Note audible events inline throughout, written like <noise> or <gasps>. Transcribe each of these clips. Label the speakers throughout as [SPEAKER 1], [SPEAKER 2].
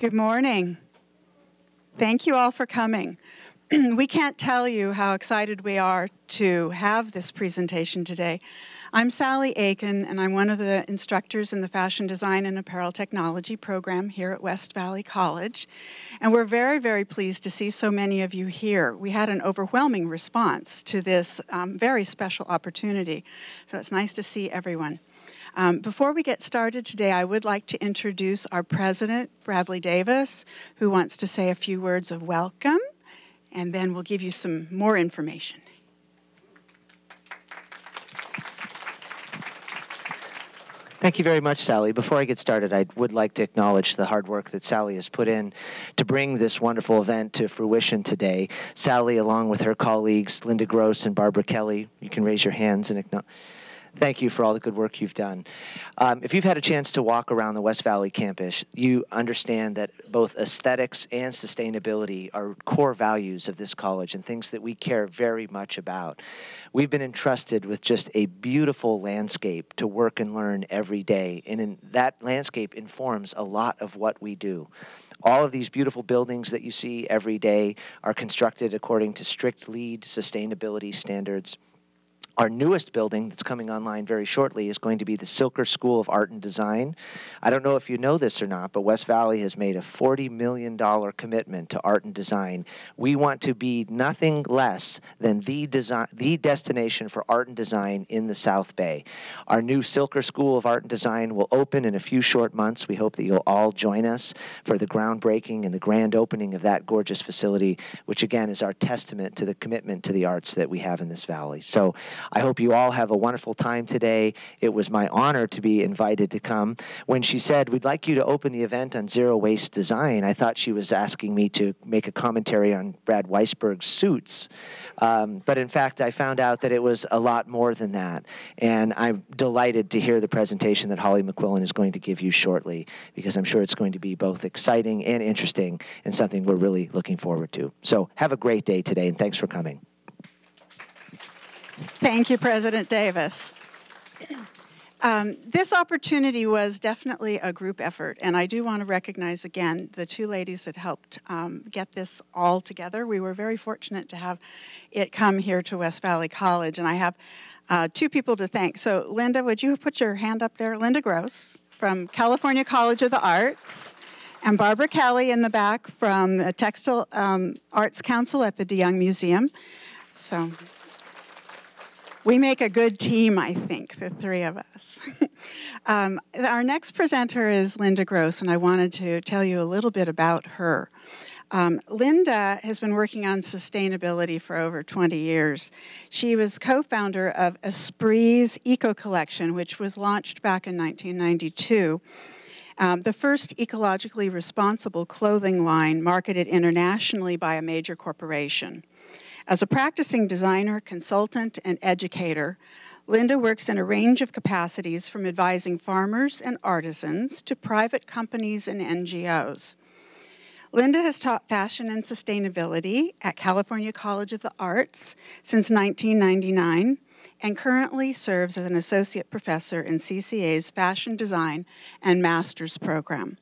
[SPEAKER 1] Good morning. Thank you all for coming. <clears throat> we can't tell you how excited we are to have this presentation today. I'm Sally Aiken, and I'm one of the instructors in the Fashion Design and Apparel Technology program here at West Valley College. And we're very, very pleased to see so many of you here. We had an overwhelming response to this um, very special opportunity, so it's nice to see everyone. Um, before we get started today, I would like to introduce our president, Bradley Davis, who wants to say a few words of welcome, and then we'll give you some more information.
[SPEAKER 2] Thank you very much, Sally. Before I get started, I would like to acknowledge the hard work that Sally has put in to bring this wonderful event to fruition today. Sally, along with her colleagues, Lynda Grose and Barbara Kelly, you can raise your hands and acknowledge thank you for all the good work you've done. Um, if you've had a chance to walk around the West Valley campus, you understand that both aesthetics and sustainability are core values of this college and things that we care very much about. We've been entrusted with just a beautiful landscape to work and learn every day, and that landscape informs a lot of what we do. All of these beautiful buildings that you see every day are constructed according to strict LEED sustainability standards. Our newest building that's coming online very shortly is going to be the Silker School of Art and Design. I don't know if you know this or not, but West Valley has made a $40 million commitment to art and design. We want to be nothing less than the, design, the destination for art and design in the South Bay. Our new Silker School of Art and Design will open in a few short months. We hope that you'll all join us for the groundbreaking and the grand opening of that gorgeous facility, which again is our testament to the commitment to the arts that we have in this valley. So I hope you all have a wonderful time today. It was my honor to be invited to come. When she said, We'd like you to open the event on zero waste design, I thought she was asking me to make a commentary on Brad Weisberg's suits. Um, but in fact, I found out that it was a lot more than that. And I'm delighted to hear the presentation that Holly McQuillan is going to give you shortly, because I'm sure it's going to be both exciting and interesting and something we're really looking forward to. So have a great day today, and thanks for coming.
[SPEAKER 1] Thank you, President Davis. Um, this opportunity was definitely a group effort, and I do want to recognize again the two ladies that helped um, get this all together. We were very fortunate to have it come here to West Valley College, and I have uh, two people to thank. So, Lynda, would you put your hand up there? Lynda Grose from California College of the Arts, and Barbara Kelly in the back from the Textile um, Arts Council at the De Young Museum. So, we make a good team, I think, the three of us. <laughs> um, our next presenter is Lynda Grose, and I wanted to tell you a little bit about her. Um, Lynda has been working on sustainability for over 20 years. She was co founder of Esprit's Eco Collection, which was launched back in 1992. Um, the first ecologically responsible clothing line marketed internationally by a major corporation. As a practicing designer, consultant, and educator, Lynda works in a range of capacities from advising farmers and artisans to private companies and NGOs. Lynda has taught fashion and sustainability at California College of the Arts since 1999 and currently serves as an associate professor in CCA's Fashion Design and Master's program.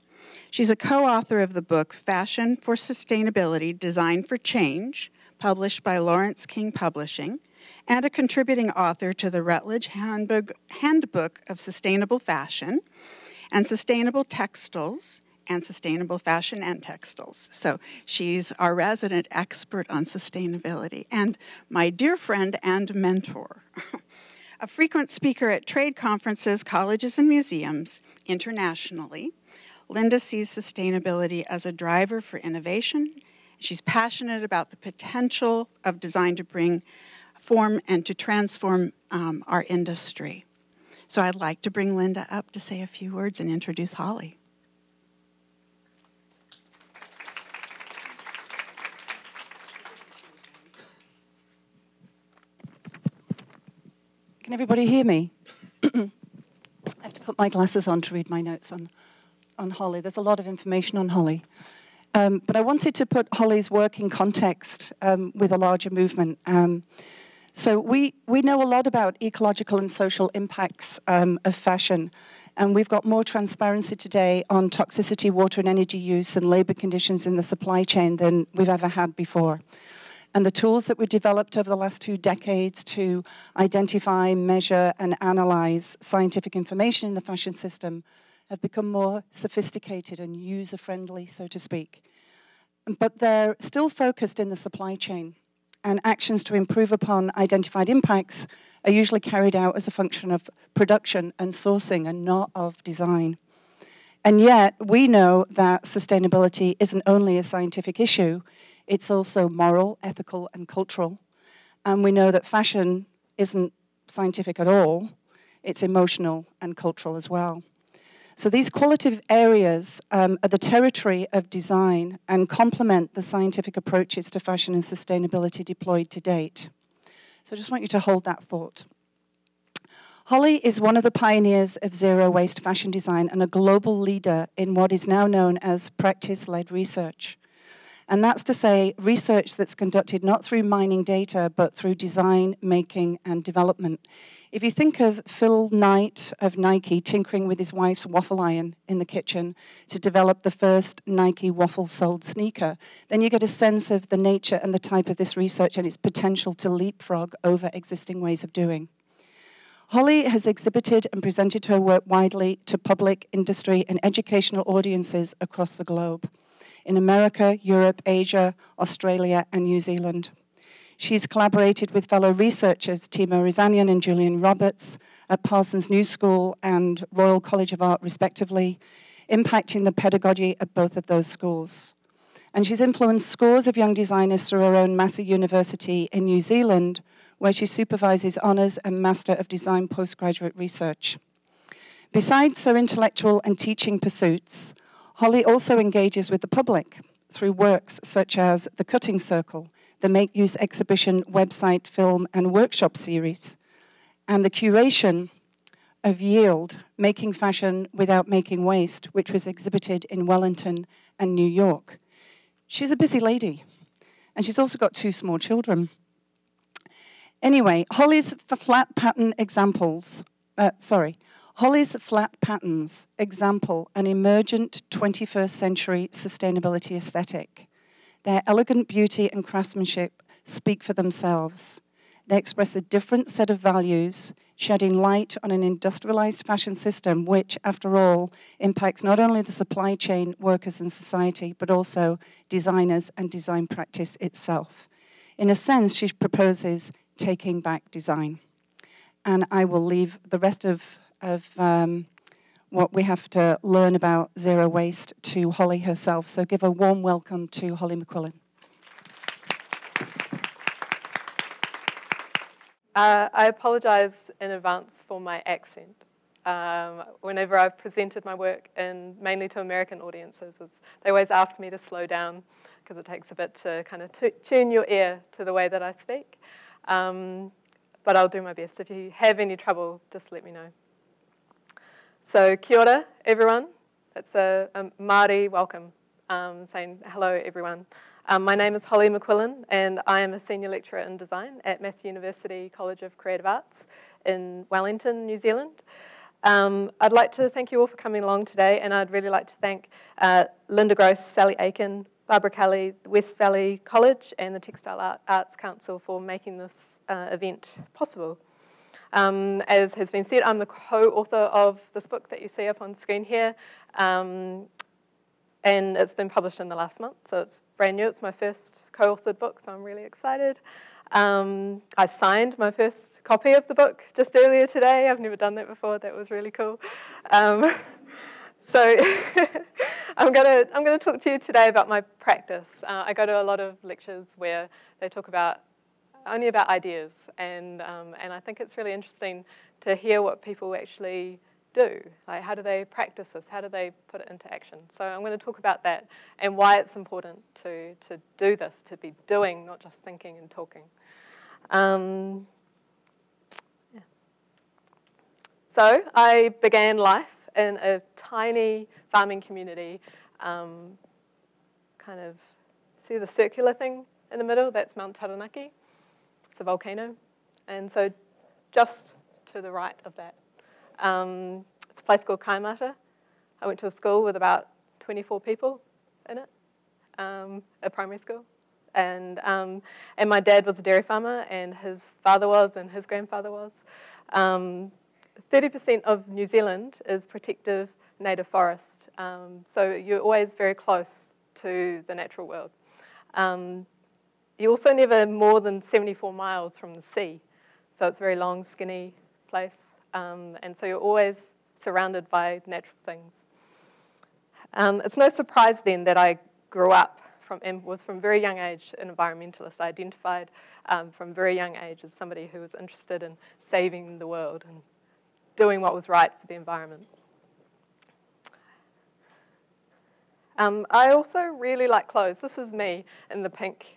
[SPEAKER 1] She's a co author of the book Fashion for Sustainability Design for Change published by Laurence King Publishing, and a contributing author to the Routledge Handbook, Handbook of Sustainable Fashion and Sustainable Textiles and Sustainable Fashion and Textiles. So she's our resident expert on sustainability and my dear friend and mentor. <laughs> a frequent speaker at trade conferences, colleges, and museums internationally, Lynda sees sustainability as a driver for innovation She's passionate about the potential of design to bring form and to transform um, our industry. So I'd like to bring Lynda up to say a few words and introduce Holly.
[SPEAKER 3] Can everybody hear me? <clears throat> I have to put my glasses on to read my notes on, on Holly. There's a lot of information on Holly. Um, but I wanted to put Holly's work in context um, with a larger movement. Um, So we, we know a lot about ecological and social impacts um, of fashion, and we've got more transparency today on toxicity, water and energy use, and labor conditions in the supply chain than we've ever had before. And the tools that we've developed over the last two decades to identify, measure, and analyze scientific information in the fashion system have become more sophisticated and user friendly, so to speak. But they're still focused in the supply chain and actions to improve upon identified impacts are usually carried out as a function of production and sourcing and not of design. And yet, we know that sustainability isn't only a scientific issue, it's also moral, ethical, and cultural. And we know that fashion isn't scientific at all, it's emotional and cultural as well. So these qualitative areas um, are the territory of design and complement the scientific approaches to fashion and sustainability deployed to date. So I just want you to hold that thought. Holly is one of the pioneers of zero waste fashion design and a global leader in what is now known as practice led research. And that's to say, research that's conducted not through mining data, but through design, making, and development if you think of Phil Knight of Nike tinkering with his wife's waffle iron in the kitchen to develop the first Nike waffle soled sneaker, then you get a sense of the nature and the type of this research and its potential to leapfrog over existing ways of doing. Holly has exhibited and presented her work widely to public, industry, and educational audiences across the globe in America, Europe, Asia, Australia, and New Zealand. She's collaborated with fellow researchers Timo Rissanen and Julian Roberts at Parsons New School and Royal College of Art, respectively, impacting the pedagogy at both of those schools. And she's influenced scores of young designers through her own Massey University in New Zealand, where she supervises honours and Master of Design postgraduate research. Besides her intellectual and teaching pursuits, Holly also engages with the public through works such as The Cutting Circle, the Make Use exhibition, website, film, and workshop series, and the curation of Yield, Making Fashion Without Making Waste, which was exhibited in Wellington and New York. She's a busy lady, and she's also got two small children. Anyway, Holly's flat pattern examples, uh, sorry, Holly's flat patterns example an emergent 21st century sustainability aesthetic. Their elegant beauty and craftsmanship speak for themselves. They express a different set of values, shedding light on an industrialized fashion system which, after all, impacts not only the supply chain, workers, and society, but also designers and design practice itself. In a sense, she proposes taking back design. And I will leave the rest of, of um, what we have to learn about zero waste to Holly herself. So give a warm welcome to Holly McQuillan.
[SPEAKER 4] Uh, I apologise in advance for my accent. Um, whenever I've presented my work, and mainly to American audiences, they always ask me to slow down because it takes a bit to kind of tune your ear to the way that I speak. Um, but I'll do my best. If you have any trouble, just let me know. So kia ora, everyone. It's a, a Māori welcome, um, saying hello, everyone. Um, my name is Holly McQuillan, and I am a senior lecturer in design at Massey University College of Creative Arts in Wellington, New Zealand. Um, I'd like to thank you all for coming along today, and I'd really like to thank uh, Lynda Grose, Sally Aiken, Barbara Kelly, West Valley College, and the Textile Arts Council for making this uh, event possible. Um, as has been said, I'm the co-author of this book that you see up on screen here. Um, and it's been published in the last month, so it's brand new. It's my first co-authored book, so I'm really excited. Um, I signed my first copy of the book just earlier today. I've never done that before. That was really cool. Um, <laughs> so <laughs> I'm going to I'm to talk to you today about my practice. Uh, I go to a lot of lectures where they talk about only about ideas, and um, and I think it's really interesting to hear what people actually do. Like, how do they practice this? How do they put it into action? So I'm going to talk about that and why it's important to to do this, to be doing, not just thinking and talking. Um, yeah. So I began life in a tiny farming community, um, kind of see the circular thing in the middle. That's Mount Taranaki. It's a volcano. And so just to the right of that, um, it's a place called Kaimata. I went to a school with about 24 people in it, um, a primary school. And, um, and my dad was a dairy farmer, and his father was, and his grandfather was. 30% um, of New Zealand is protective native forest, um, so you're always very close to the natural world. Um, you're also never more than 74 miles from the sea, so it's a very long, skinny place, um, and so you're always surrounded by natural things. Um, it's no surprise then that I grew up from, and was from very young age an environmentalist. I identified um, from very young age as somebody who was interested in saving the world and doing what was right for the environment. Um, I also really like clothes. This is me in the pink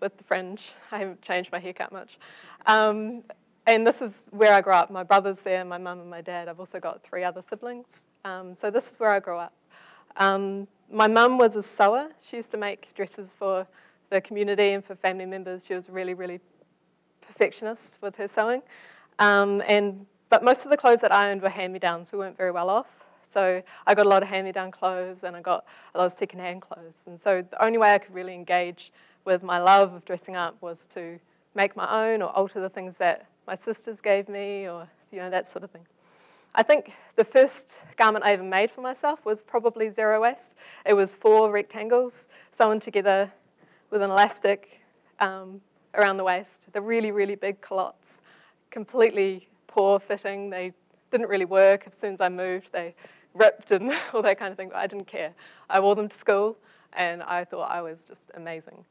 [SPEAKER 4] with the fringe. <laughs> I haven't changed my haircut much. Um, and this is where I grew up. My brother's there, my mum and my dad. I've also got three other siblings. Um, so this is where I grew up. Um, my mum was a sewer. She used to make dresses for the community and for family members. She was really, really perfectionist with her sewing. Um, and, but most of the clothes that I owned were hand-me-downs. We weren't very well off. So I got a lot of hand-me-down clothes and I got a lot of second-hand clothes. And so the only way I could really engage with my love of dressing up was to make my own or alter the things that my sisters gave me or, you know, that sort of thing. I think the first garment I ever made for myself was probably zero waste. It was four rectangles sewn together with an elastic um, around the waist. They're really, really big culottes, completely poor fitting. They didn't really work. As soon as I moved, they ripped and <laughs> all that kind of thing. But I didn't care. I wore them to school, and I thought I was just amazing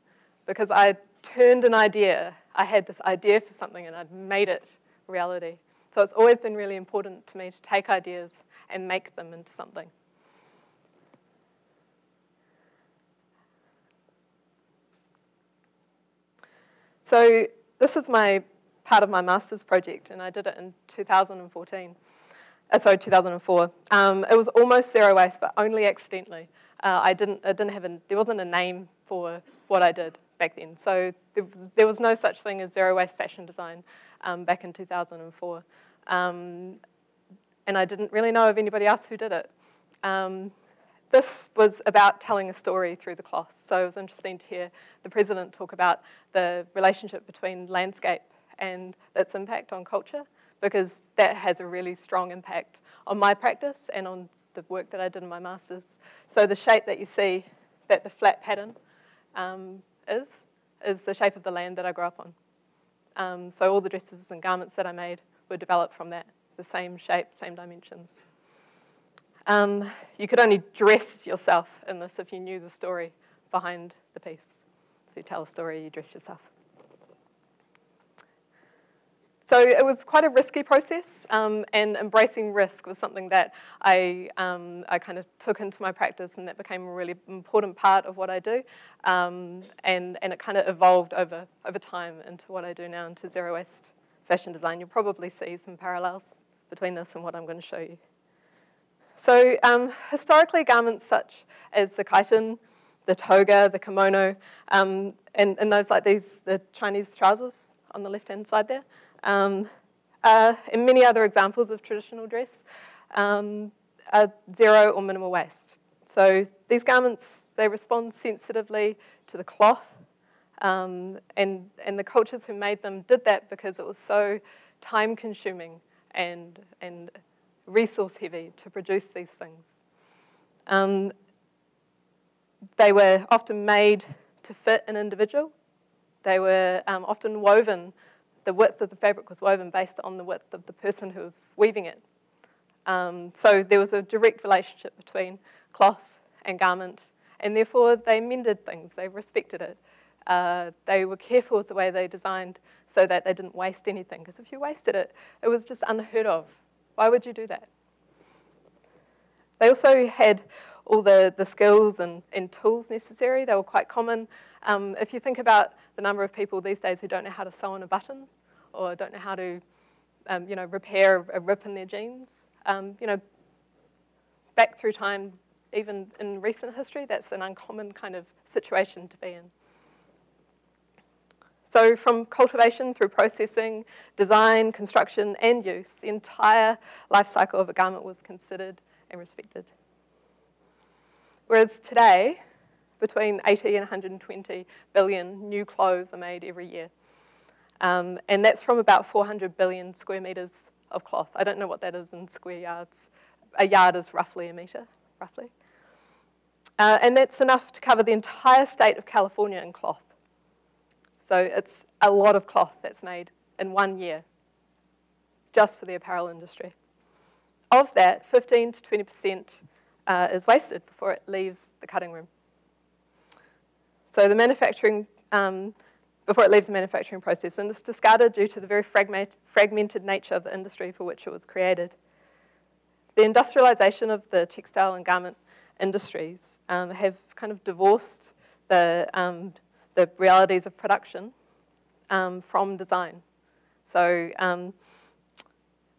[SPEAKER 4] because I turned an idea. I had this idea for something, and I'd made it reality. So it's always been really important to me to take ideas and make them into something. So this is my part of my master's project, and I did it in 2014. Uh, sorry, 2004. Um, it was almost zero waste, but only accidentally. Uh, I didn't, I didn't have a, there wasn't a name for what I did back then. So there, there was no such thing as zero waste fashion design um, back in 2004. Um, and I didn't really know of anybody else who did it. Um, this was about telling a story through the cloth. So it was interesting to hear the president talk about the relationship between landscape and its impact on culture, because that has a really strong impact on my practice and on the work that I did in my master's. So the shape that you see, that the flat pattern um, is, is the shape of the land that I grew up on. Um, so all the dresses and garments that I made were developed from that, the same shape, same dimensions. Um, you could only dress yourself in this if you knew the story behind the piece. So you tell a story, you dress yourself. So it was quite a risky process, um, and embracing risk was something that I, um, I kind of took into my practice, and that became a really important part of what I do. Um, and, and it kind of evolved over, over time into what I do now, into zero waste fashion design. You'll probably see some parallels between this and what I'm going to show you. So um, historically, garments such as the kaftan, the toga, the kimono, um, and, and those like these, the Chinese trousers on the left-hand side there, um, uh, and many other examples of traditional dress um, are zero or minimal waste. So these garments, they respond sensitively to the cloth, um, and, and the cultures who made them did that because it was so time consuming and, and resource heavy to produce these things. Um, they were often made to fit an individual. They were um, often woven the width of the fabric was woven based on the width of the person who was weaving it. Um, so there was a direct relationship between cloth and garment, and therefore they mended things, they respected it. Uh, they were careful with the way they designed so that they didn't waste anything, because if you wasted it, it was just unheard of. Why would you do that? They also had all the, the skills and, and tools necessary. They were quite common. Um, if you think about the number of people these days who don't know how to sew on a button or don't know how to, um, you know, repair a rip in their jeans. Um, you know, back through time, even in recent history, that's an uncommon kind of situation to be in. So from cultivation through processing, design, construction, and use, the entire life cycle of a garment was considered and respected. Whereas today, between 80 and 120 billion new clothes are made every year. Um, and that's from about 400 billion square metres of cloth. I don't know what that is in square yards. A yard is roughly a metre, roughly. Uh, and that's enough to cover the entire state of California in cloth. So it's a lot of cloth that's made in one year, just for the apparel industry. Of that, 15 to 20% uh, is wasted before it leaves the cutting room. So the manufacturing, um, before it leaves the manufacturing process, and it's discarded due to the very fragment, fragmented nature of the industry for which it was created. The industrialization of the textile and garment industries um, have kind of divorced the, um, the realities of production um, from design. So um,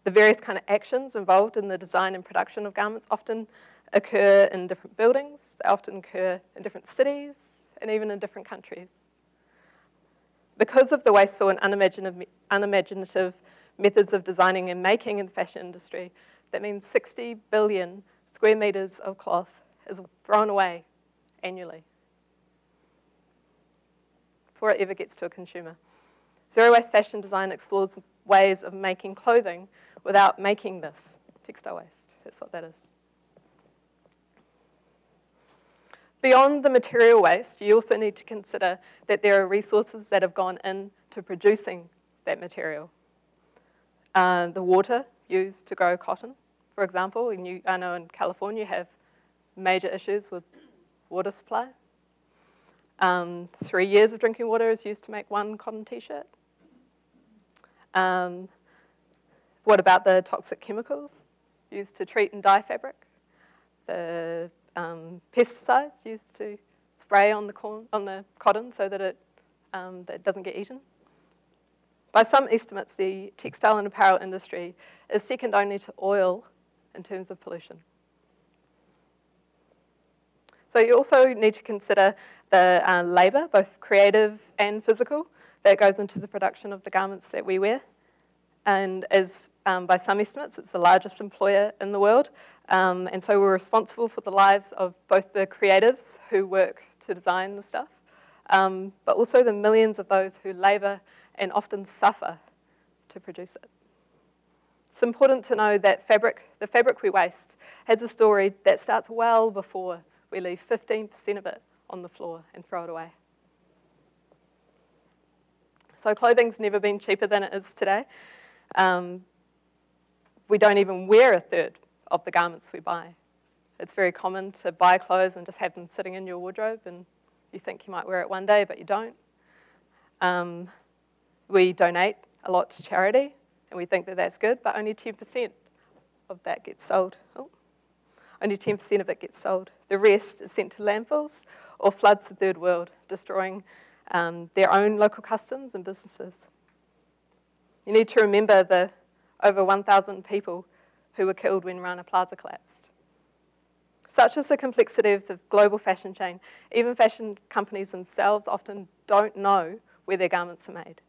[SPEAKER 4] the various kind of actions involved in the design and production of garments often occur in different buildings, they often occur in different cities, and even in different countries. Because of the wasteful and unimaginative, unimaginative methods of designing and making in the fashion industry, that means 60 billion square meters of cloth is thrown away annually before it ever gets to a consumer. Zero waste fashion design explores ways of making clothing without making this textile waste. That's what that is. Beyond the material waste, you also need to consider that there are resources that have gone into producing that material. Uh, the water used to grow cotton, for example, and you, I know in California you have major issues with water supply. Um, three years of drinking water is used to make one cotton t-shirt. Um, what about the toxic chemicals used to treat and dye fabric? The um, pesticides used to spray on the, corn, on the cotton so that it, um, that it doesn't get eaten? By some estimates, the textile and apparel industry is second only to oil in terms of pollution. So you also need to consider the uh, labour, both creative and physical, that goes into the production of the garments that we wear. And as um, by some estimates, it's the largest employer in the world. Um, and so we're responsible for the lives of both the creatives who work to design the stuff, um, but also the millions of those who labour and often suffer to produce it. It's important to know that fabric, the fabric we waste has a story that starts well before we leave 15% of it on the floor and throw it away. So clothing's never been cheaper than it is today. Um, we don't even wear a third of the garments we buy. It's very common to buy clothes and just have them sitting in your wardrobe and you think you might wear it one day, but you don't. Um, we donate a lot to charity and we think that that's good, but only 10% of that gets sold. Oh. Only 10% of it gets sold. The rest is sent to landfills or floods the third world, destroying um, their own local customs and businesses. You need to remember the over 1,000 people who were killed when Rana Plaza collapsed. Such is the complexity of the global fashion chain, even fashion companies themselves often don't know where their garments are made.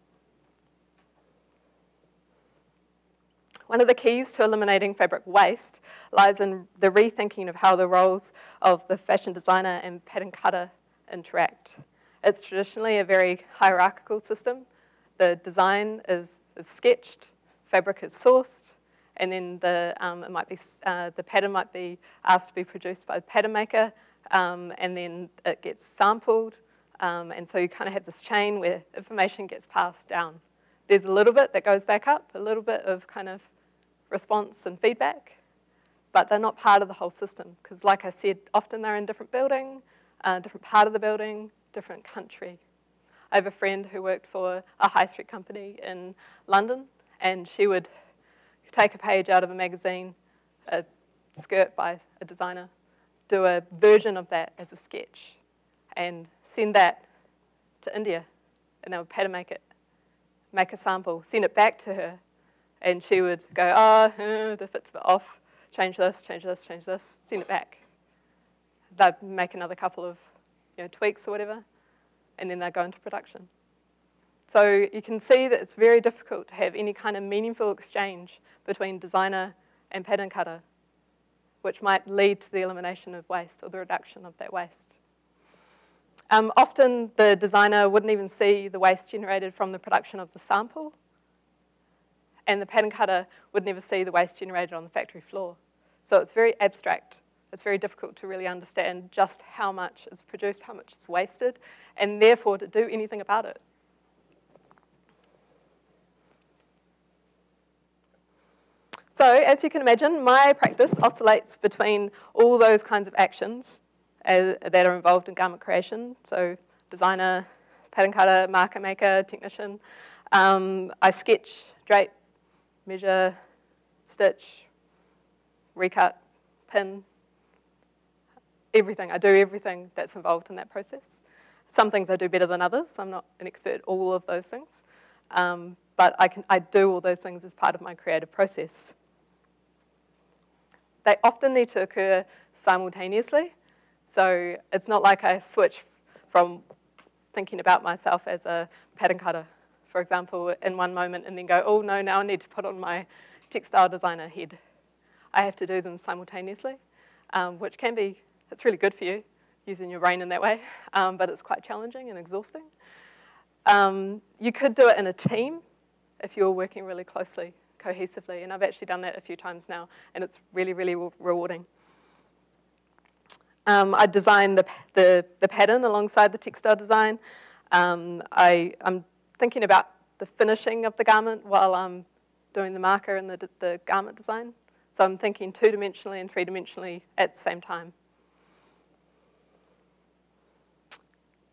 [SPEAKER 4] One of the keys to eliminating fabric waste lies in the rethinking of how the roles of the fashion designer and pattern cutter interact. It's traditionally a very hierarchical system. The design is, is sketched, fabric is sourced, and then the, um, it might be, uh, the pattern might be asked to be produced by the pattern maker, um, and then it gets sampled, um, and so you kind of have this chain where information gets passed down. There's a little bit that goes back up, a little bit of kind of response and feedback, but they're not part of the whole system because, like I said, often they're in different building, uh, different part of the building, different country. I have a friend who worked for a high street company in London, and she would take a page out of a magazine, a skirt by a designer, do a version of that as a sketch, and send that to India, and they would pattern make it, make a sample, send it back to her, and she would go, oh, <laughs> the fit's a bit off, change this, change this, change this, send it back. They'd make another couple of you know, tweaks or whatever, and then they'd go into production. So you can see that it's very difficult to have any kind of meaningful exchange between designer and pattern cutter, which might lead to the elimination of waste or the reduction of that waste. Um, often the designer wouldn't even see the waste generated from the production of the sample, and the pattern cutter would never see the waste generated on the factory floor. So it's very abstract. It's very difficult to really understand just how much is produced, how much is wasted, and therefore to do anything about it. So as you can imagine, my practice oscillates between all those kinds of actions as, that are involved in garment creation. So designer, pattern cutter, marker maker, technician. Um, I sketch, drape, measure, stitch, recut, pin, everything. I do everything that's involved in that process. Some things I do better than others. I'm not an expert at all of those things. Um, but I, can, I do all those things as part of my creative process. They often need to occur simultaneously. So it's not like I switch from thinking about myself as a pattern cutter, for example, in one moment and then go, oh no, now I need to put on my textile designer head. I have to do them simultaneously, um, which can be, it's really good for you, using your brain in that way, um, but it's quite challenging and exhausting. Um, you could do it in a team if you're working really closely cohesively. And I've actually done that a few times now, and it's really, really rewarding. Um, I design the, the, the, pattern alongside the textile design. Um, I, am thinking about the finishing of the garment while I'm doing the marker and the, the garment design. So I'm thinking two-dimensionally and three-dimensionally at the same time.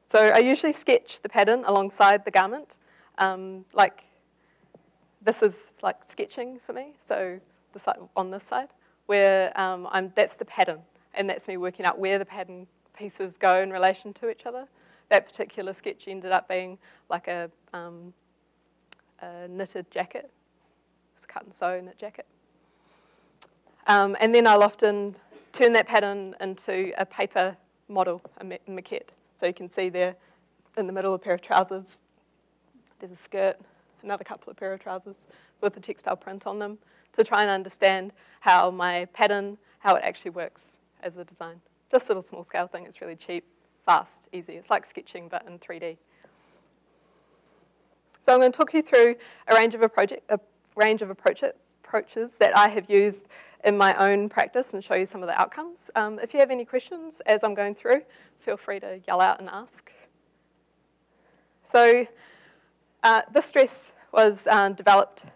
[SPEAKER 4] So I usually sketch the pattern alongside the garment, um, like this is like sketching for me, so the side, on this side, where um, I'm, that's the pattern, and that's me working out where the pattern pieces go in relation to each other. That particular sketch ended up being like a, um, a knitted jacket, it's cut and sew knit jacket. Um, and then I'll often turn that pattern into a paper model, a maquette. So you can see there in the middle a pair of trousers, there's a skirt, another couple of pair of trousers with the textile print on them to try and understand how my pattern, how it actually works as a design. Just a little small scale thing, it's really cheap, fast, easy. It's like sketching but in 3D. So I'm going to talk you through a range of, a project, a range of approaches, approaches that I have used in my own practice and show you some of the outcomes. Um, if you have any questions as I'm going through, feel free to yell out and ask. So uh, this dress was um, developed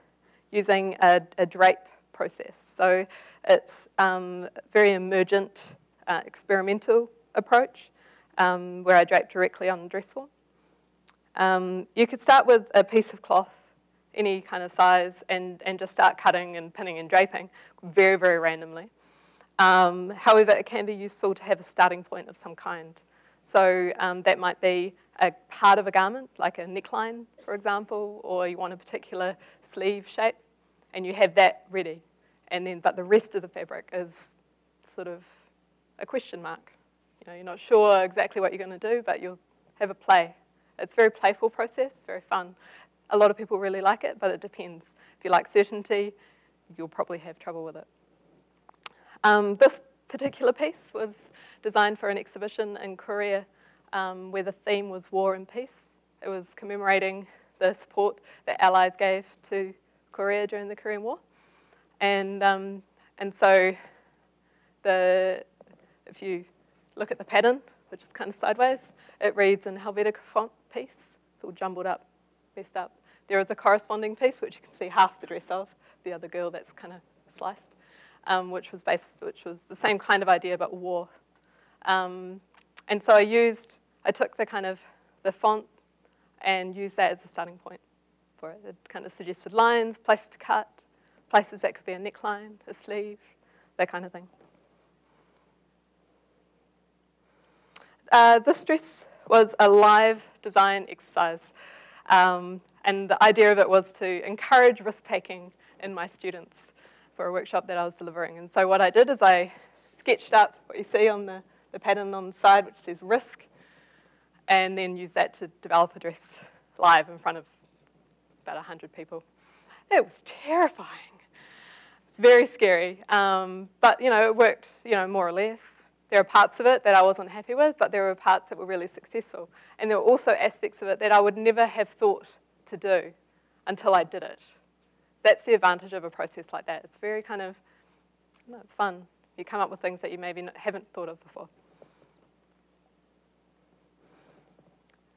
[SPEAKER 4] using a, a, drape process. So it's um, very emergent, uh, experimental approach um, where I drape directly on the dress form. Um, you could start with a piece of cloth, any kind of size, and, and just start cutting and pinning and draping very, very randomly. Um, however, it can be useful to have a starting point of some kind. So um, that might be a part of a garment, like a neckline, for example, or you want a particular sleeve shape, and you have that ready. And then, but the rest of the fabric is sort of a question mark. You know, you're not sure exactly what you're going to do, but you'll have a play. It's a very playful process, very fun. A lot of people really like it, but it depends. If you like certainty, you'll probably have trouble with it. Um, this particular piece was designed for an exhibition in Korea um, where the theme was war and peace. It was commemorating the support that allies gave to Korea during the Korean War. And, um, and so the, if you look at the pattern, which is kind of sideways, it reads in Helvetica font piece. It's all jumbled up, messed up. There is a corresponding piece, which you can see half the dress of, the other girl that's kind of sliced, um, which was based, which was the same kind of idea but war. Um, and so I used, I took the kind of the font and used that as a starting point for it. It kind of suggested lines, places to cut, places that could be a neckline, a sleeve, that kind of thing. Uh, this dress was a live design exercise. Um, and the idea of it was to encourage risk-taking in my students for a workshop that I was delivering. And so what I did is I sketched up what you see on the the pattern on the side which says risk, and then used that to develop a dress live in front of about 100 people. It was terrifying. It's very scary, um, but you know, it worked, you know, more or less. There are parts of it that I wasn't happy with, but there were parts that were really successful. And there were also aspects of it that I would never have thought to do until I did it. That's the advantage of a process like that. It's very kind of, it's fun. You come up with things that you maybe not, haven't thought of before.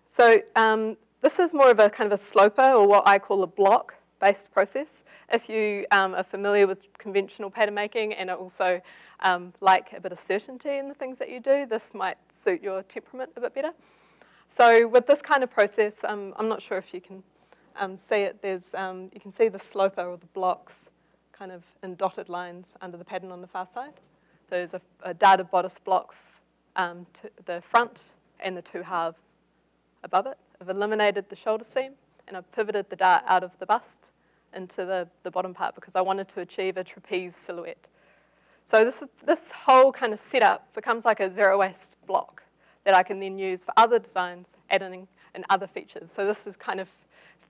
[SPEAKER 4] So um, this is more of a kind of a sloper, or what I call a block-based process. If you um, are familiar with conventional pattern making and also um, like a bit of certainty in the things that you do, this might suit your temperament a bit better. So with this kind of process, um, I'm not sure if you can um, see it. There's um, you can see the sloper or the blocks kind of in dotted lines under the pattern on the far side. So there's a, a darted bodice block, to the front and the two halves above it. I've eliminated the shoulder seam and I've pivoted the dart out of the bust into the, the bottom part because I wanted to achieve a trapeze silhouette. So this, this whole kind of setup becomes like a zero waste block that I can then use for other designs, adding in other features. So this is kind of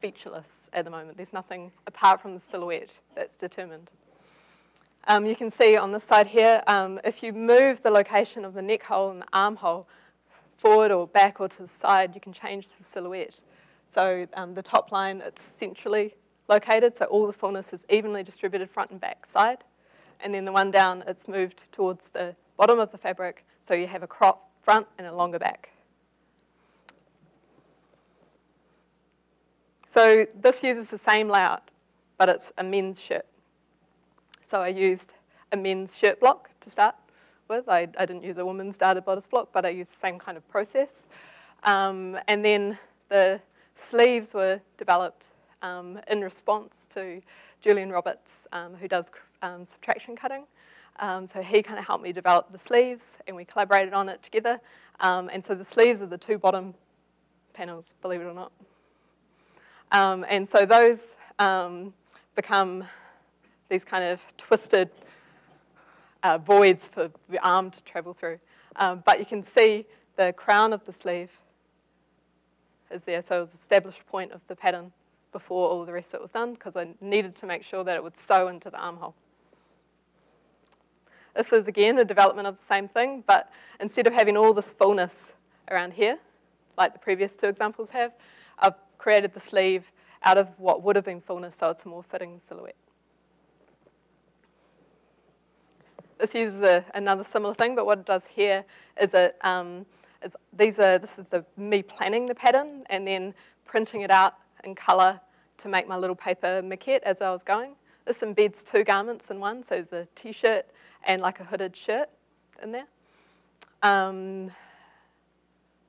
[SPEAKER 4] featureless at the moment. There's nothing apart from the silhouette that's determined. Um, you can see on this side here, um, if you move the location of the neck hole and the armhole, forward or back or to the side, you can change the silhouette. So um, the top line, it's centrally located, so all the fullness is evenly distributed front and back side. And then the one down, it's moved towards the bottom of the fabric, so you have a crop front and a longer back. So this uses the same layout, but it's a men's shirt. So I used a men's shirt block to start with. I, I didn't use a woman's darted bodice block, but I used the same kind of process. Um, and then the sleeves were developed um, in response to Julian Roberts, um, who does um, subtraction cutting. Um, so he kind of helped me develop the sleeves, and we collaborated on it together. Um, and so the sleeves are the two bottom panels, believe it or not. And so those become these kind of twisted uh, voids for the arm to travel through. Um, but you can see the crown of the sleeve is there, so it was established point of the pattern before all the rest of it was done because I needed to make sure that it would sew into the armhole. This is again a development of the same thing, but instead of having all this fullness around here, like the previous two examples have, I've created the sleeve out of what would have been fullness so it's a more fitting silhouette. This uses a, another similar thing, but what it does here is it um, is these are this is the me planning the pattern and then printing it out in colour to make my little paper maquette as I was going. This embeds two garments in one, so there's a t-shirt and like a hooded shirt in there. Um,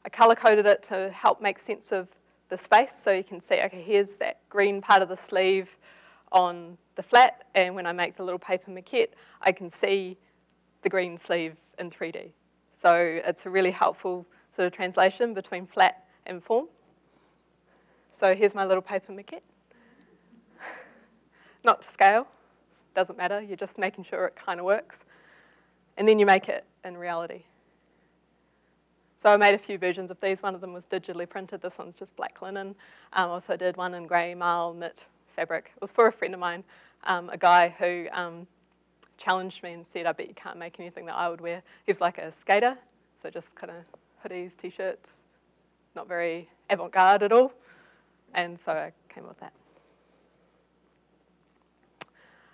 [SPEAKER 4] I colour coded it to help make sense of the space, so you can see, okay, here's that green part of the sleeve on the flat, and when I make the little paper maquette, I can see the green sleeve in 3D. So it's a really helpful sort of translation between flat and form. So here's my little paper maquette. <laughs> Not to scale, doesn't matter, you're just making sure it kind of works. And then you make it in reality. So I made a few versions of these. One of them was digitally printed. This one's just black linen. Um, also did one in grey marl knit fabric. It was for a friend of mine, um, a guy who um, challenged me and said, I bet you can't make anything that I would wear. He was like a skater, so just kind of hoodies, t-shirts, not very avant-garde at all. And so I came up with that.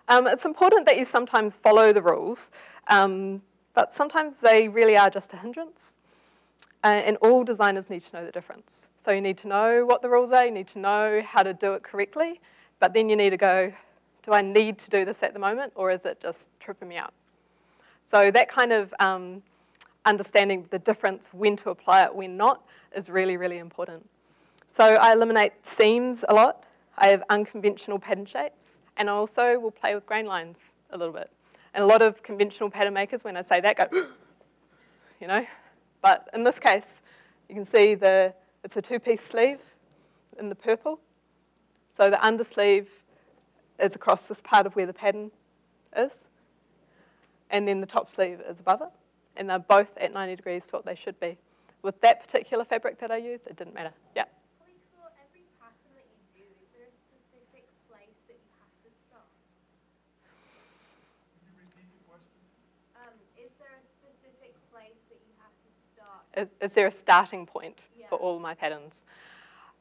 [SPEAKER 4] Um, it's important that you sometimes follow the rules, um, but sometimes they really are just a hindrance. Uh, and all designers need to know the difference. So you need to know what the rules are, you need to know how to do it correctly, but then you need to go, do I need to do this at the moment, or is it just tripping me out? So that kind of um, understanding the difference, when to apply it, when not, is really, really important. So I eliminate seams a lot. I have unconventional pattern shapes, and I also will play with grain lines a little bit. And a lot of conventional pattern makers, when I say that, go, <gasps> you know. But in this case, you can see the it's a two-piece sleeve in the purple. So the undersleeve is across this part of where the pattern is. And then the top sleeve is above it. And they're both at 90 degrees to what they should be. With that particular fabric that I used, it didn't matter. Yeah.
[SPEAKER 5] For every Um, is there a specific place that you have to start?
[SPEAKER 4] Is, is there a starting point
[SPEAKER 5] Yeah.
[SPEAKER 4] for all my patterns?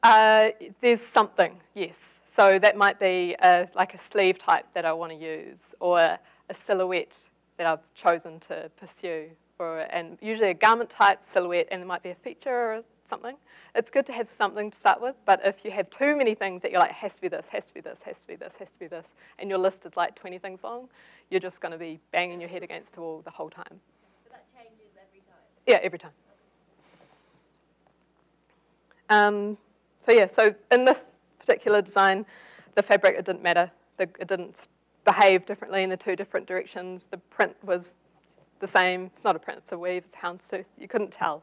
[SPEAKER 4] Uh, there's something, yes. So that might be a, like a sleeve type that I want to use, or a, silhouette that I've chosen to pursue, or and usually a garment type silhouette, and there might be a feature or something. It's good to have something to start with, but if you have too many things that you're like, has to be this, has to be this, has to be this, has to be this, and your list is like 20 things long, you're just going to be banging your head against the wall the whole time.
[SPEAKER 5] So that changes every time.
[SPEAKER 4] Yeah, every time. Um, so yeah, so in this particular design, the fabric, it didn't matter. The, it didn't behave differently in the two different directions. The print was the same. It's not a print, it's a weave, it's houndstooth. You couldn't tell.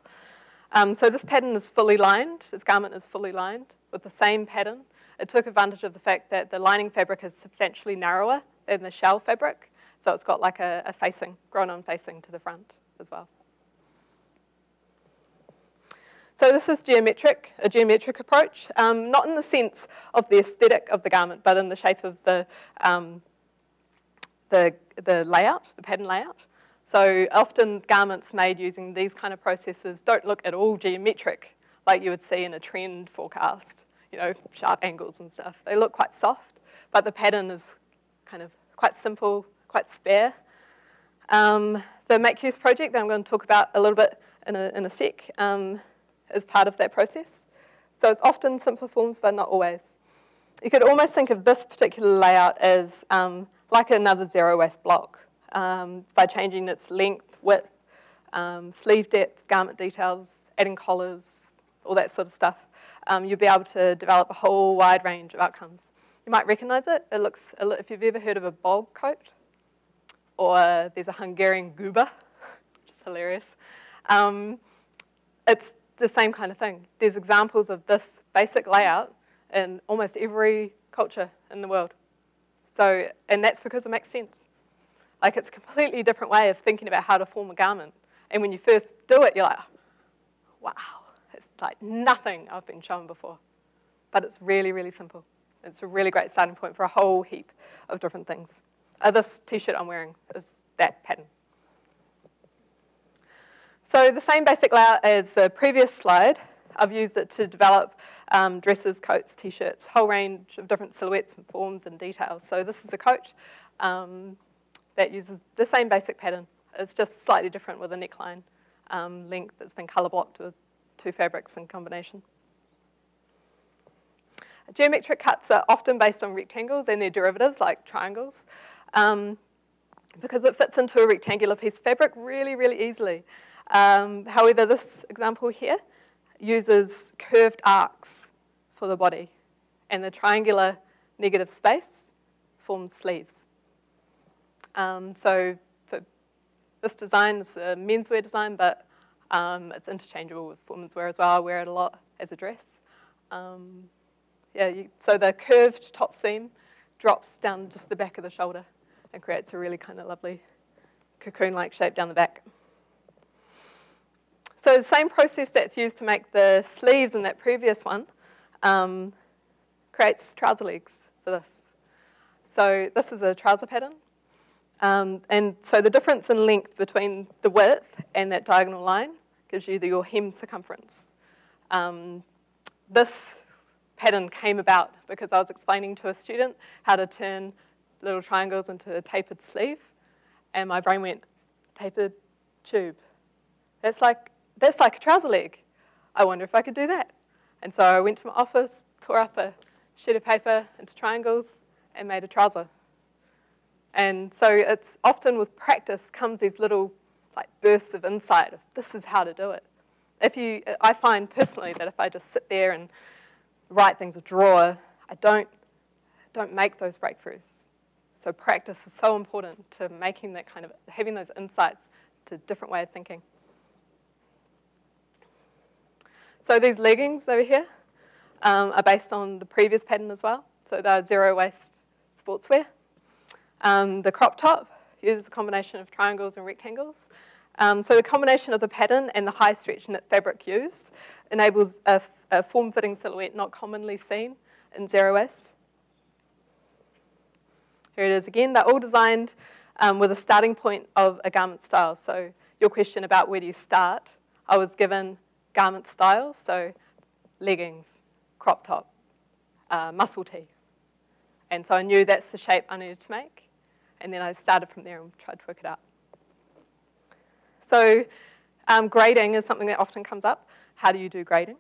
[SPEAKER 4] Um, so this pattern is fully lined. This garment is fully lined with the same pattern. It took advantage of the fact that the lining fabric is substantially narrower than the shell fabric. So it's got like a, a facing, grown-on facing to the front as well. So this is geometric, a geometric approach, um, not in the sense of the aesthetic of the garment, but in the shape of the, um, the, the layout, the pattern layout. So often garments made using these kind of processes don't look at all geometric, like you would see in a trend forecast, you know, sharp angles and stuff. They look quite soft, but the pattern is kind of quite simple, quite spare. Um, the Make Use project that I'm going to talk about a little bit in a, in a sec is part of that process. So it's often simpler forms, but not always. You could almost think of this particular layout as um, like another zero waste block um, by changing its length, width, um, sleeve depth, garment details, adding collars, all that sort of stuff. Um, you'll be able to develop a whole wide range of outcomes. You might recognize it. It looks, if you've ever heard of a bog coat, or there's a Hungarian guba, <laughs> which is hilarious. Um, it's the same kind of thing. There's examples of this basic layout in almost every culture in the world. So, and that's because it makes sense. Like it's a completely different way of thinking about how to form a garment. And when you first do it, you're like, wow, it's like nothing I've been shown before. But it's really, really simple. It's a really great starting point for a whole heap of different things. Uh, this t-shirt I'm wearing is that pattern. So the same basic layout as the previous slide. I've used it to develop um, dresses, coats, t-shirts, whole range of different silhouettes and forms and details. So this is a coat um, that uses the same basic pattern. It's just slightly different with a neckline um, length that's been colour blocked with two fabrics in combination. Geometric cuts are often based on rectangles and their derivatives like triangles um, because it fits into a rectangular piece of fabric really, really easily. Um, however, this example here uses curved arcs for the body and the triangular negative space forms sleeves. Um, so, so this design is a menswear design, but um, it's interchangeable with women's wear as well. I wear it a lot as a dress. Um, yeah, you, so the curved top seam drops down just the back of the shoulder and creates a really kind of lovely cocoon-like shape down the back. So the same process that's used to make the sleeves in that previous one um, creates trouser legs for this. So this is a trouser pattern. Um, and so the difference in length between the width and that diagonal line gives you the, your hem circumference. Um, this pattern came about because I was explaining to a student how to turn little triangles into a tapered sleeve, and my brain went, tapered tube. That's like, that's like a trouser leg. I wonder if I could do that. And so I went to my office, tore up a sheet of paper into triangles, and made a trouser. And so it's often with practice comes these little like bursts of insight of this is how to do it. If you, I find personally that if I just sit there and write things or draw, I don't, don't make those breakthroughs. So practice is so important to making that kind of, having those insights to different way of thinking. So these leggings over here um, are based on the previous pattern as well. So they're zero waste sportswear. Um, the crop top uses a combination of triangles and rectangles. Um, so the combination of the pattern and the high stretch knit fabric used enables a, a form-fitting silhouette not commonly seen in zero waste. Here it is again. They're all designed um, with a starting point of a garment style. So your question about where do you start, I was given garment styles, so leggings, crop top, uh, muscle tee. And so I knew that's the shape I needed to make. And then I started from there and tried to work it out. So um, grading is something that often comes up. How do you do grading?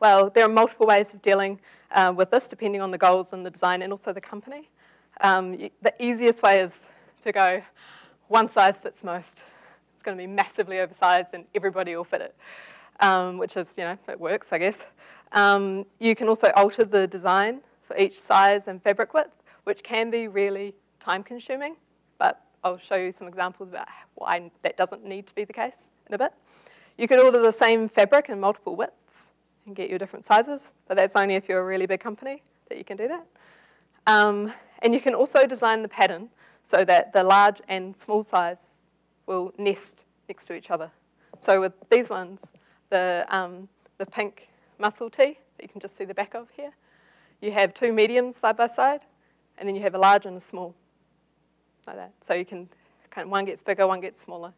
[SPEAKER 4] Well, there are multiple ways of dealing uh, with this, depending on the goals and the design and also the company. Um, the easiest way is to go one size fits most. It's going to be massively oversized and everybody will fit it, um, which is, you know, it works, I guess. Um, you can also alter the design for each size and fabric width, which can be really time consuming, but I'll show you some examples about why that doesn't need to be the case in a bit. You could order the same fabric in multiple widths and get your different sizes, but that's only if you're a really big company that you can do that. Um, and you can also design the pattern so that the large and small size will nest next to each other. So with these ones, the, um, the pink muscle tee that you can just see the back of here, you have two mediums side by side, and then you have a large and a small, like that. So you can, kind of, one gets bigger, one gets smaller,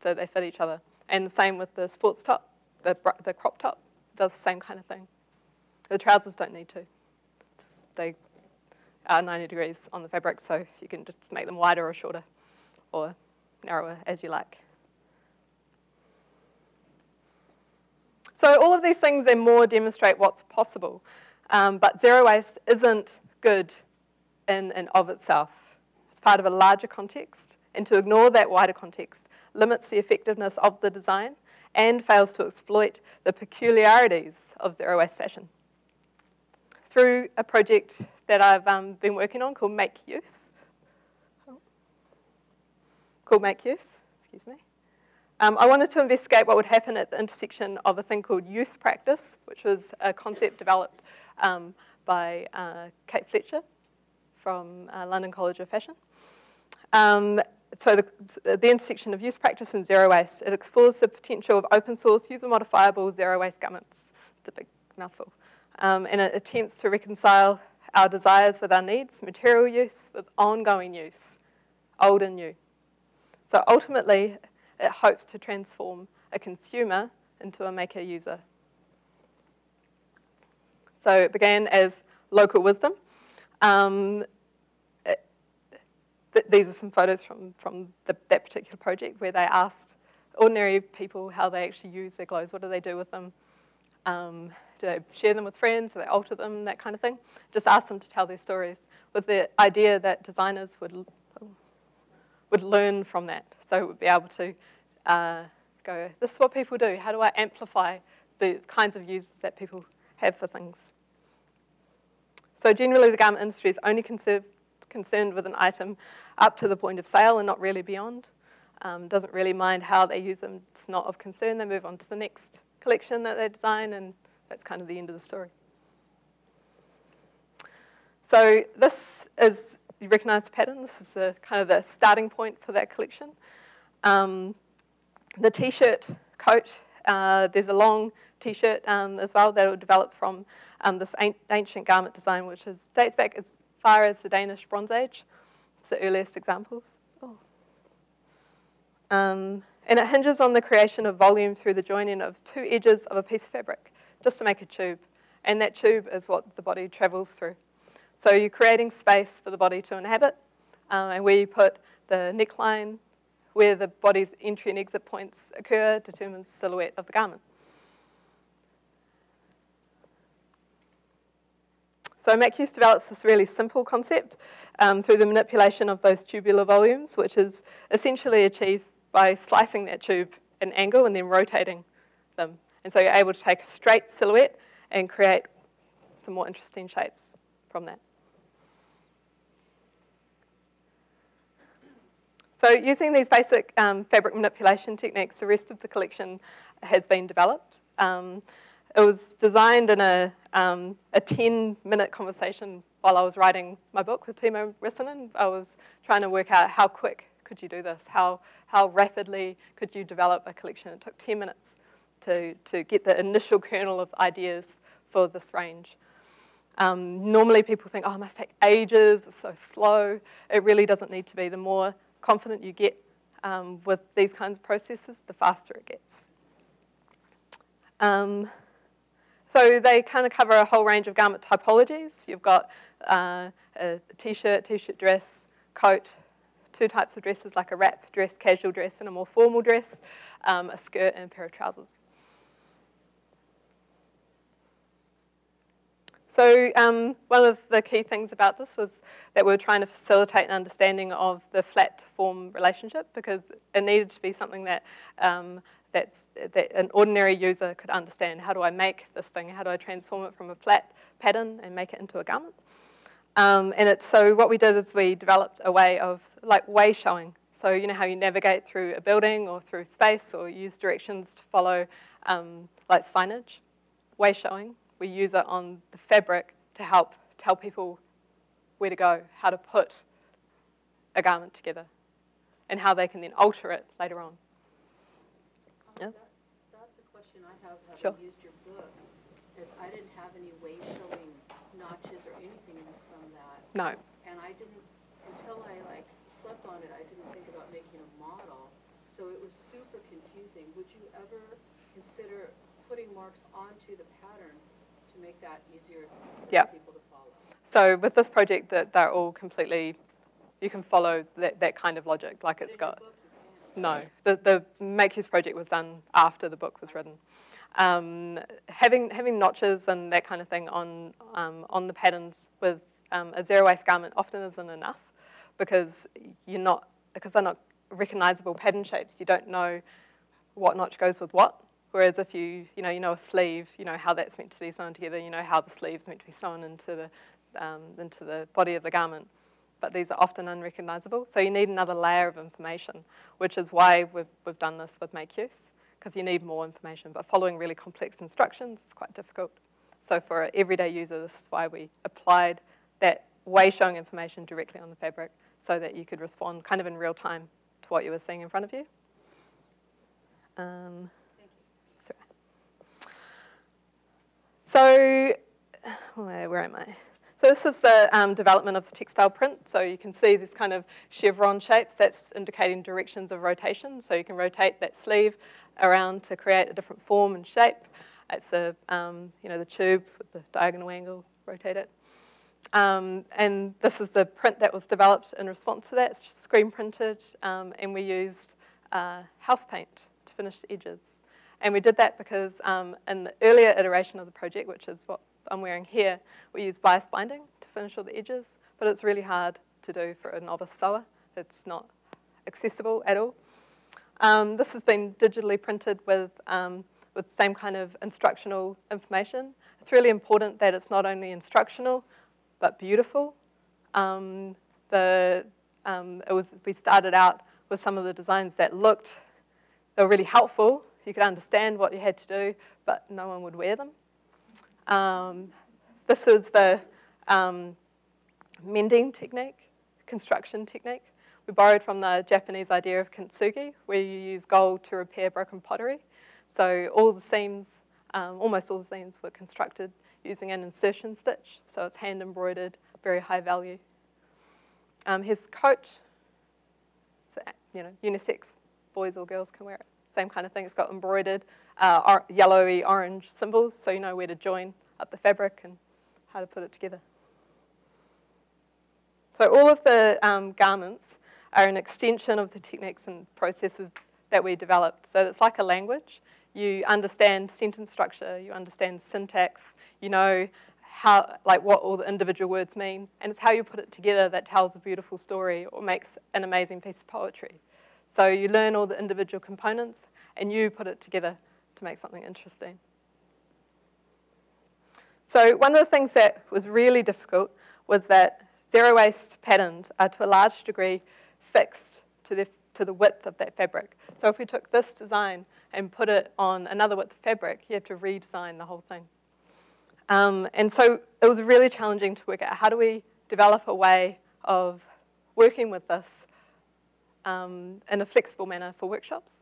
[SPEAKER 4] so they fit each other. And the same with the sports top, the, the crop top does the same kind of thing. The trousers don't need to. They are 90 degrees on the fabric, so you can just make them wider or shorter or narrower as you like. So all of these things and more demonstrate what's possible. Um, but zero waste isn't good in and of itself. It's part of a larger context, and to ignore that wider context limits the effectiveness of the design and fails to exploit the peculiarities of zero waste fashion. Through a project that I've um, been working on called Make Use, called Make Use, excuse me, um, I wanted to investigate what would happen at the intersection of a thing called use practice, which was a concept developed um, by uh, Kate Fletcher from uh, London College of Fashion. Um, so the, the, intersection of use practice and zero waste, it explores the potential of open source, user modifiable, zero waste garments. It's a big mouthful. Um, and it attempts to reconcile our desires with our needs, material use with ongoing use, old and new. So ultimately, it hopes to transform a consumer into a maker user. So it began as local wisdom. Um, it, th these are some photos from, from the, that particular project where they asked ordinary people how they actually use their clothes, what do they do with them, um, do they share them with friends, do they alter them, that kind of thing. Just ask them to tell their stories with the idea that designers would, would learn from that. So it would be able to uh, go, this is what people do, how do I amplify the kinds of uses that people have for things. So generally the garment industry is only concerned with an item up to the point of sale and not really beyond. Um, doesn't really mind how they use them. It's not of concern. They move on to the next collection that they design and that's kind of the end of the story. So this is, you recognize the pattern. This is the, kind of the starting point for that collection. Um, the t-shirt coat, uh, there's a long t-shirt um, as well that will develop from um, this ancient garment design, which is, dates back as far as the Danish Bronze Age. It's the earliest examples. Oh. Um, and it hinges on the creation of volume through the joining of two edges of a piece of fabric, just to make a tube. And that tube is what the body travels through. So you're creating space for the body to inhabit, um, and where you put the neckline, where the body's entry and exit points occur, determines the silhouette of the garment. So MakeUse develops this really simple concept um, through the manipulation of those tubular volumes, which is essentially achieved by slicing that tube at an angle and then rotating them. And so you're able to take a straight silhouette and create some more interesting shapes from that. So using these basic um, fabric manipulation techniques, the rest of the collection has been developed. Um, it was designed in a, um, a 10-minute conversation while I was writing my book with Timo Rissanen. I was trying to work out how quick could you do this? How, how rapidly could you develop a collection? It took 10 minutes to, to get the initial kernel of ideas for this range. Um, normally people think, oh, it must take ages, it's so slow. It really doesn't need to be. The more confident you get um, with these kinds of processes, the faster it gets. Um, so they kind of cover a whole range of garment typologies. You've got uh, a t-shirt, t-shirt dress, coat, two types of dresses like a wrap dress, casual dress, and a more formal dress, um, a skirt and a pair of trousers. So um, one of the key things about this was that we were trying to facilitate an understanding of the flat form relationship because it needed to be something that um, that's, that an ordinary user could understand. How do I make this thing? How do I transform it from a flat pattern and make it into a garment? Um, and it's, so what we did is we developed a way of like way showing. So you know how you navigate through a building or through space or use directions to follow um, like signage? Way showing. We use it on the fabric to help tell people where to go, how to put a garment together, and how they can then alter it later on. Yeah.
[SPEAKER 6] That, that's a question I have,
[SPEAKER 4] Sure.
[SPEAKER 6] having used your book, is I didn't have any way showing notches or anything from that.
[SPEAKER 4] No.
[SPEAKER 6] And I didn't, until I like slept on it, I didn't think about making a model. So it was super confusing. Would you ever consider putting marks onto the pattern to make that easier
[SPEAKER 4] Yeah.
[SPEAKER 6] people to follow?
[SPEAKER 4] So with this project, that they're all completely, you can follow that, that kind of logic, like it's
[SPEAKER 6] But in your
[SPEAKER 4] got.
[SPEAKER 6] book.
[SPEAKER 4] No, the, the Make Use project was done after the book was written. Um, having, having notches and that kind of thing on, um, on the patterns with um, a zero waste garment often isn't enough because you're not, because they're not recognizable pattern shapes, you don't know what notch goes with what. Whereas if you, you know, you know a sleeve, you know how that's meant to be sewn together, you know how the sleeve's meant to be sewn into the, um, into the body of the garment but these are often unrecognizable. So you need another layer of information, which is why we've, we've done this with Make Use, because you need more information. But following really complex instructions is quite difficult. So for an everyday user, this is why we applied that way showing information directly on the fabric so that you could respond kind of in real time to what you were seeing in front of you. Um, sorry. So, where, where am I? So this is the um, development of the textile print. So you can see this kind of chevron shapes. That's indicating directions of rotation. So you can rotate that sleeve around to create a different form and shape. It's a, um, you know, the tube with the diagonal angle, rotate it. Um, and this is the print that was developed in response to that. It's screen printed, um, and we used uh, house paint to finish the edges. And we did that because um, in the earlier iteration of the project, which is what I'm wearing here, we used bias binding to finish all the edges, but it's really hard to do for a novice sewer. It's not accessible at all. Um, this has been digitally printed with, um, with same kind of instructional information. It's really important that it's not only instructional, but beautiful. Um, the, um, it was, we started out with some of the designs that looked, they were really helpful. You could understand what you had to do, but no one would wear them. Um, this is the um, mending technique, construction technique. We borrowed from the Japanese idea of kintsugi, where you use gold to repair broken pottery. So all the seams, um, almost all the seams were constructed using an insertion stitch. So it's hand embroidered, very high value. Um, his coat, so, you know, unisex, boys or girls can wear it. Same kind of thing, it's got embroidered uh, yellowy orange symbols, so you know where to join up the fabric and how to put it together. So all of the um, garments are an extension of the techniques and processes that we developed. So it's like a language. You understand sentence structure, you understand syntax, you know how, like what all the individual words mean, and it's how you put it together that tells a beautiful story or makes an amazing piece of poetry. So you learn all the individual components and you put it together to make something interesting. So one of the things that was really difficult was that zero waste patterns are to a large degree fixed to the, to the width of that fabric. So if we took this design and put it on another width of fabric, you have to redesign the whole thing. Um, and so it was really challenging to work out how do we develop a way of working with this um, in a flexible manner for workshops.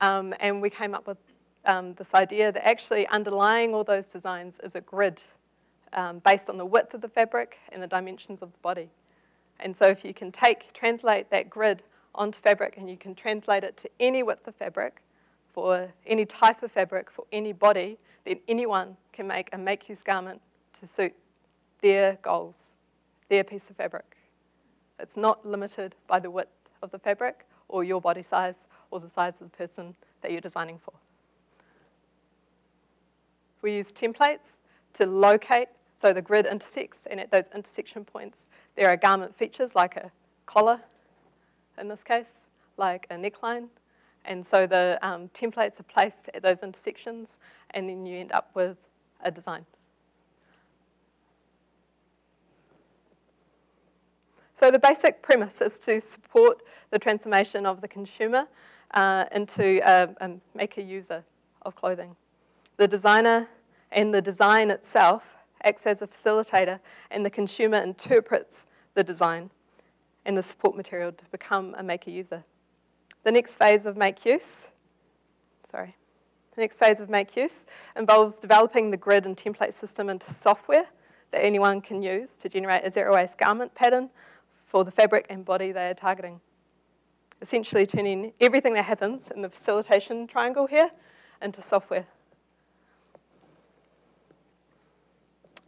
[SPEAKER 4] Um, and we came up with um, this idea that actually underlying all those designs is a grid. um, based on the width of the fabric and the dimensions of the body. And so if you can take, translate that grid onto fabric and you can translate it to any width of fabric for any type of fabric for any body, then anyone can make a make-use garment to suit their goals, their piece of fabric. It's not limited by the width of the fabric or your body size or the size of the person that you're designing for. We use templates to locate, so the grid intersects, and at those intersection points, there are garment features like a collar, in this case, like a neckline, and so the um, templates are placed at those intersections, and then you end up with a design. So the basic premise is to support the transformation of the consumer uh, into a, a maker user of clothing. The designer and the design itself acts as a facilitator, and the consumer interprets the design and the support material to become a maker user. The next phase of make use, sorry, the next phase of make use involves developing the grid and template system into software that anyone can use to generate a zero waste garment pattern for the fabric and body they are targeting. Essentially turning everything that happens in the facilitation triangle here into software.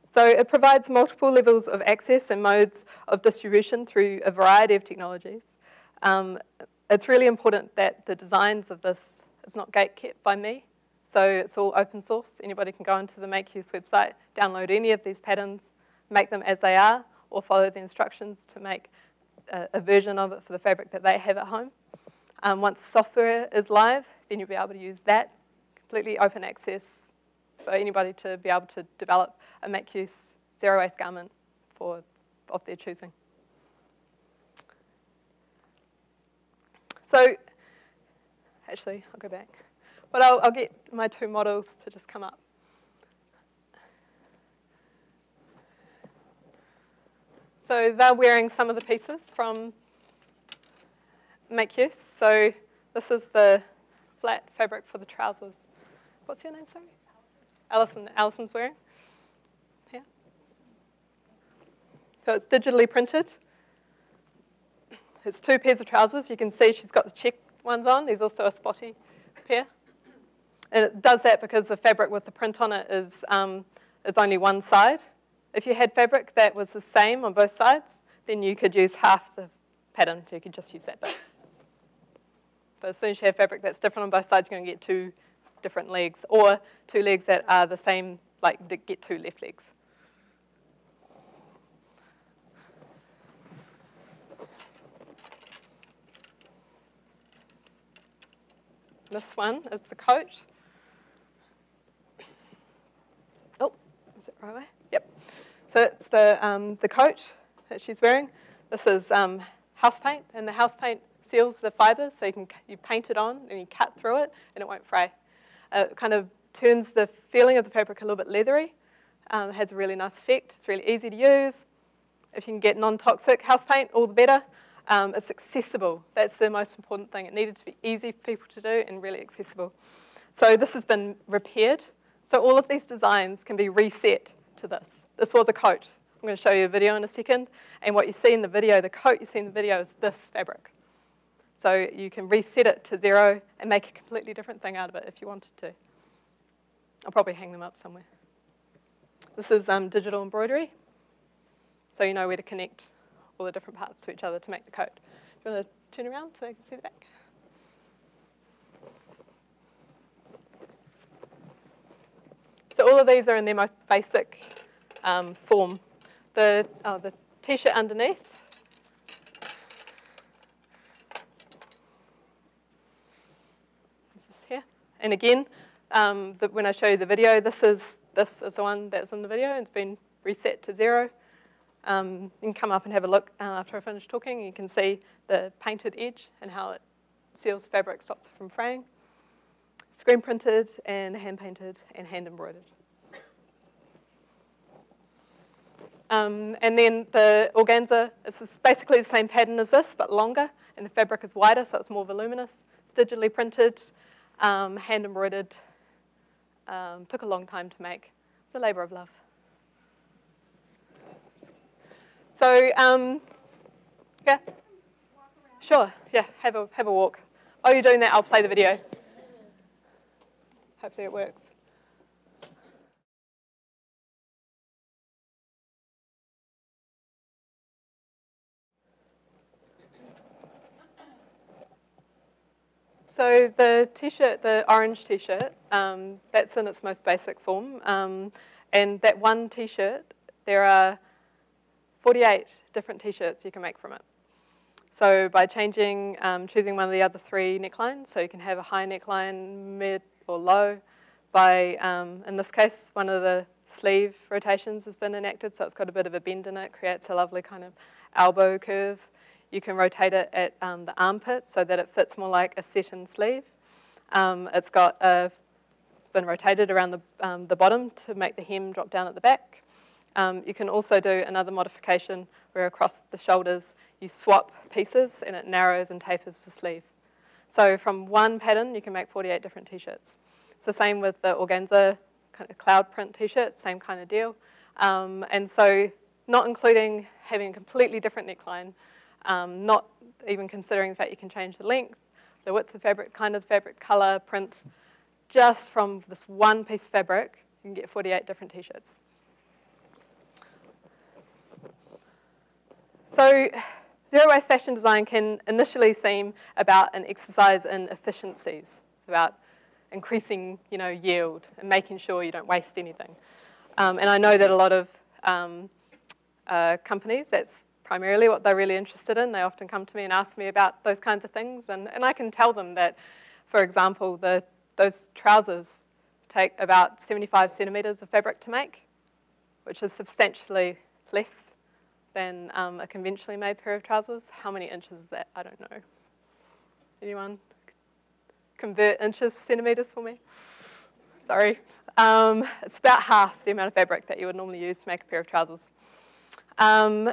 [SPEAKER 4] So it provides multiple levels of access and modes of distribution through a variety of technologies. Um, it's really important that the designs of this is not gatekept by me. So it's all open source. Anybody can go onto the MakeUse website, download any of these patterns, make them as they are, or follow the instructions to make a, a version of it for the fabric that they have at home. Um, once software is live, then you'll be able to use that, completely open access for anybody to be able to develop and make use zero waste garment for, of their choosing. So, actually, I'll go back. But I'll, I'll get my two models to just come up. So they're wearing some of the pieces from Make Use. So this is the flat fabric for the trousers. What's your name, sorry? Alison. Alison's wearing. Here. So it's digitally printed. It's two pairs of trousers. You can see she's got the check ones on. There's also a spotty pair. And it does that because the fabric with the print on it is, um, is only one side. If you had fabric that was the same on both sides, then you could use half the pattern, so you could just use that bit. But as soon as you have fabric that's different on both sides, you're going to get two different legs, or two legs that are the same, like get two left legs. This one is the coat. Oh, is it right way? So it's the, um, the coat that she's wearing. This is um, house paint, and the house paint seals the fibers, so you can you paint it on and you cut through it, and it won't fray. It kind of turns the feeling of the fabric a little bit leathery. Um, has a really nice effect. It's really easy to use. If you can get non-toxic house paint, all the better. Um, it's accessible. That's the most important thing. It needed to be easy for people to do and really accessible. So this has been repaired. So all of these designs can be reset to this. This was a coat. I'm going to show you a video in a second. And what you see in the video, the coat you see in the video is this fabric. So you can reset it to zero and make a completely different thing out of it if you wanted to. I'll probably hang them up somewhere. This is um, digital embroidery. So you know where to connect all the different parts to each other to make the coat. Do you want to turn around so I can see the back? So all of these are in their most basic um, form. The, oh, t-shirt underneath. This is here. And again, um, the, when I show you the video, this is, this is the one that's in the video. It's been reset to zero. Um, you can come up and have a look uh, after I finish talking. You can see the painted edge and how it seals fabric, stops it from fraying screen printed and hand painted and hand embroidered. Um, and then the organza is basically the same pattern as this, but longer, and the fabric is wider, so it's more voluminous. It's digitally printed, um, hand embroidered. Um, took a long time to make. It's a labour of love. So, um, yeah. Sure, yeah, have a, have a walk. While you're doing that, I'll play the video. Hopefully it works. So the t-shirt, the orange t-shirt, um, that's in its most basic form. Um, and that one t-shirt, there are 48 different t-shirts you can make from it. So by changing, um, choosing one of the other three necklines, so you can have a high neckline, mid or low, by, um, in this case, one of the sleeve rotations has been enacted, so it's got a bit of a bend in it, creates a lovely kind of elbow curve. You can rotate it at um, the armpit so that it fits more like a set-in sleeve. Um, it's got a, been rotated around the, um, the bottom to make the hem drop down at the back. Um, you can also do another modification where across the shoulders you swap pieces and it narrows and tapers the sleeve. So from one pattern you can make 48 different t-shirts. It's the same with the organza kind of cloud print t-shirt, same kind of deal. Um, and so not including having a completely different neckline, um, not even considering the fact you can change the length, the width of fabric, kind of fabric, color, print, just from this one piece of fabric, you can get 48 different t-shirts. So zero waste fashion design can initially seem about an exercise in efficiencies. It's about increasing you know, yield and making sure you don't waste anything. Um, and I know that a lot of um, uh, companies, that's primarily what they're really interested in. They often come to me and ask me about those kinds of things. And, and I can tell them that, for example, the, those trousers take about 75 centimetres of fabric to make, which is substantially less than um, a conventionally made pair of trousers. How many inches is that? I don't know. Anyone convert inches, centimetres for me? Sorry. Um, it's about half the amount of fabric that you would normally use to make a pair of trousers. Um,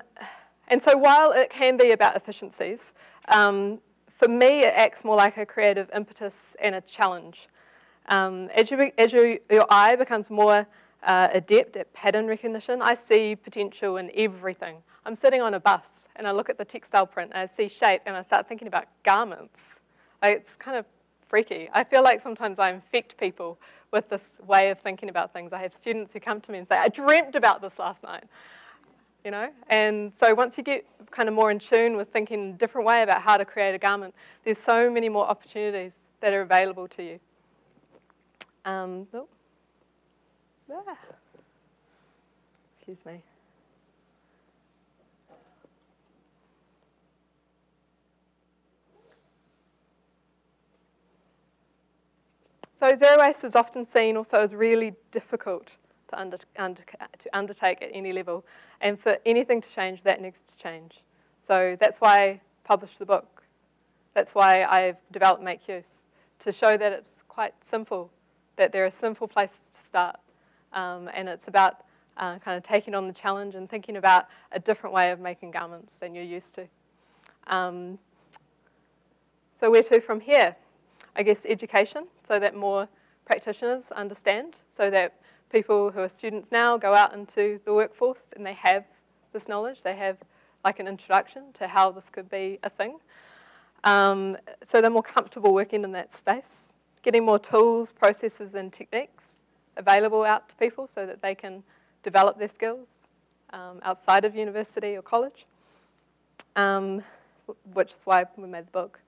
[SPEAKER 4] and so while it can be about efficiencies, um, for me it acts more like a creative impetus and a challenge. Um, as, you, as you, your eye becomes more uh, adept at pattern recognition, I see potential in everything. I'm sitting on a bus and I look at the textile print and I see shape and I start thinking about garments. Like, it's kind of freaky. I feel like sometimes I infect people with this way of thinking about things. I have students who come to me and say, I dreamt about this last night you know? And so once you get kind of more in tune with thinking a different way about how to create a garment, there's so many more opportunities that are available to you. Um, oh. Ah. Excuse me. So zero waste is often seen also as really difficult to, under, under, to undertake at any level. And for anything to change, that needs to change. So that's why I published the book. That's why I've developed Make Use, to show that it's quite simple, that there are simple places to start. Um, and it's about uh, kind of taking on the challenge and thinking about a different way of making garments than you're used to. Um, so where to from here? I guess education, so that more practitioners understand, so that people who are students now go out into the workforce and they have this knowledge, they have like an introduction to how this could be a thing. Um, so they're more comfortable working in that space, getting more tools, processes, and techniques available out to people so that they can develop their skills um, outside of university or college, um, which is why we made the book.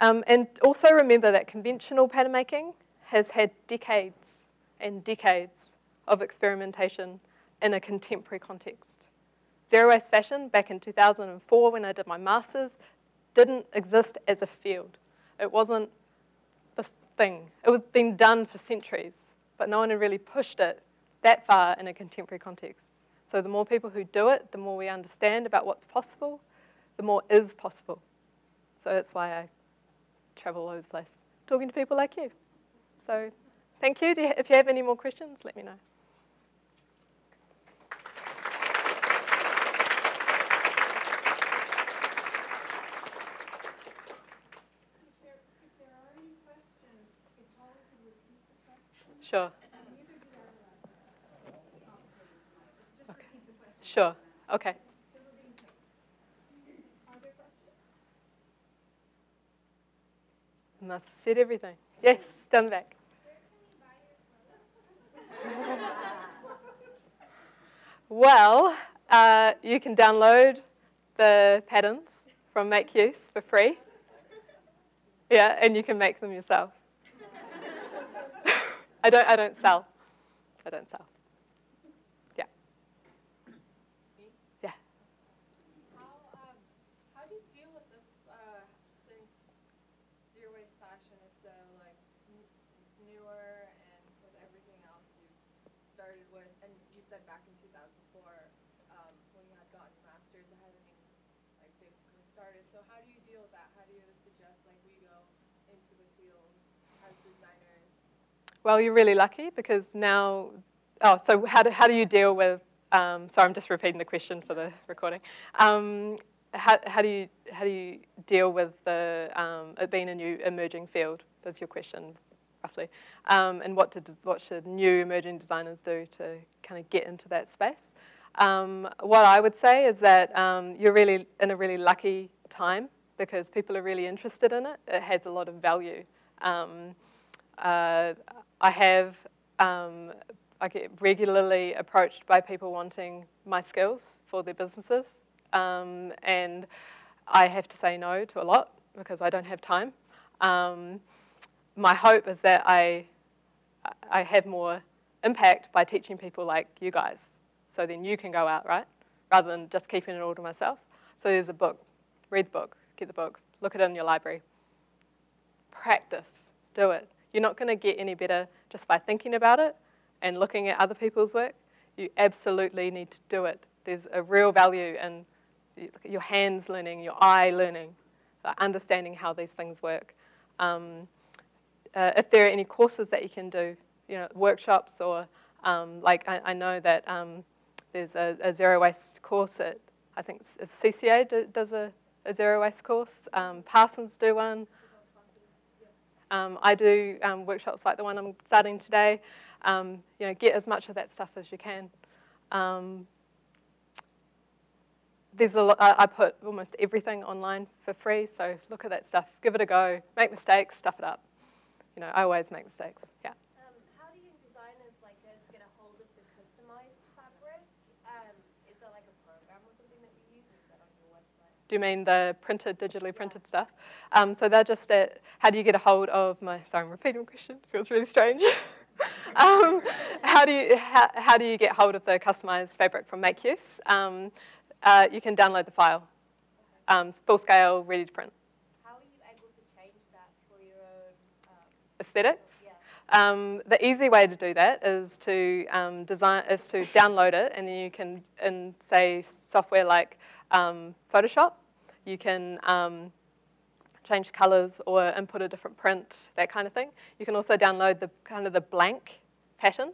[SPEAKER 4] Um, and also remember that conventional pattern making has had decades and decades of experimentation in a contemporary context. Zero waste fashion, back in 2004 when I did my master's, didn't exist as a field. It wasn't this thing. It was being done for centuries, but no one had really pushed it that far in a contemporary context. So the more people who do it, the more we understand about what's possible, the more is possible. So that's why I travel all over the place, talking to people like you. So Thank you. If you have any more questions, let me know. Sure. Okay. Sure. Okay. Must have said everything. Yes, Done. back. well, uh, you can download the patterns from Make Use for free. Yeah, and you can make them yourself. I don't. I don't sell. I don't sell. Yeah. Yeah.
[SPEAKER 7] How, um, how do you deal with this uh, since zero waste fashion is so like n- it's newer and with everything else you started with, and you said back in 2004 um, when you had gotten your master's, it hadn't even like basically started. So how do you deal with that? How do you suggest like we go into the field as designers?
[SPEAKER 4] Well, you're really lucky because now. Oh, so how do, how do you deal with? Um, sorry, I'm just repeating the question for the recording. Um, how, how do you how do you deal with the um, it being a new emerging field? That's your question, roughly. Um, and what did what should new emerging designers do to kind of get into that space? Um, what I would say is that um, you're really in a really lucky time because people are really interested in it. It has a lot of value. Um, uh, I have um, I get regularly approached by people wanting my skills for their businesses, um, and I have to say no to a lot because I don't have time. Um, my hope is that I I have more impact by teaching people like you guys, so then you can go out right, rather than just keeping it all to myself. So there's a book, read the book, get the book, look it in your library, practice, do it. You're not going to get any better just by thinking about it and looking at other people's work. You absolutely need to do it. There's a real value in your hands learning, your eye learning, uh, understanding how these things work. Um, uh, if there are any courses that you can do, you know, workshops or um, like I, I, know that um, there's a, a, zero waste course at I think CCA do, does a, a, zero waste course. Um, Parsons do one. Um, I do um, workshops like the one I'm starting today. Um, you know, get as much of that stuff as you can. Um, there's a lot, I put almost everything online for free, so look at that stuff, give it a go, make mistakes, stuff it up. You know, I always make mistakes, yeah.
[SPEAKER 5] Um, how do you designers like this get a hold of the customized fabric? Um, is there like a program or something that you use, or is that on your website?
[SPEAKER 4] Do you mean the printed, digitally printed stuff? Um, so they're just at, how do you get a hold of my, sorry, I'm repeating the question, feels really strange. <laughs> um, how, do you, how, how, do you get hold of the customized fabric from MakeUse? Um, uh, you can download the file, um, full scale, ready to print.
[SPEAKER 5] How are you able to change that for your own um,
[SPEAKER 4] aesthetics? Yeah. Um, the easy way to do that is to um, design is to download it, and then you can, in say software like um, Photoshop, you can change colors or input a different print, that kind of thing. You can also download the kind of the blank pattern,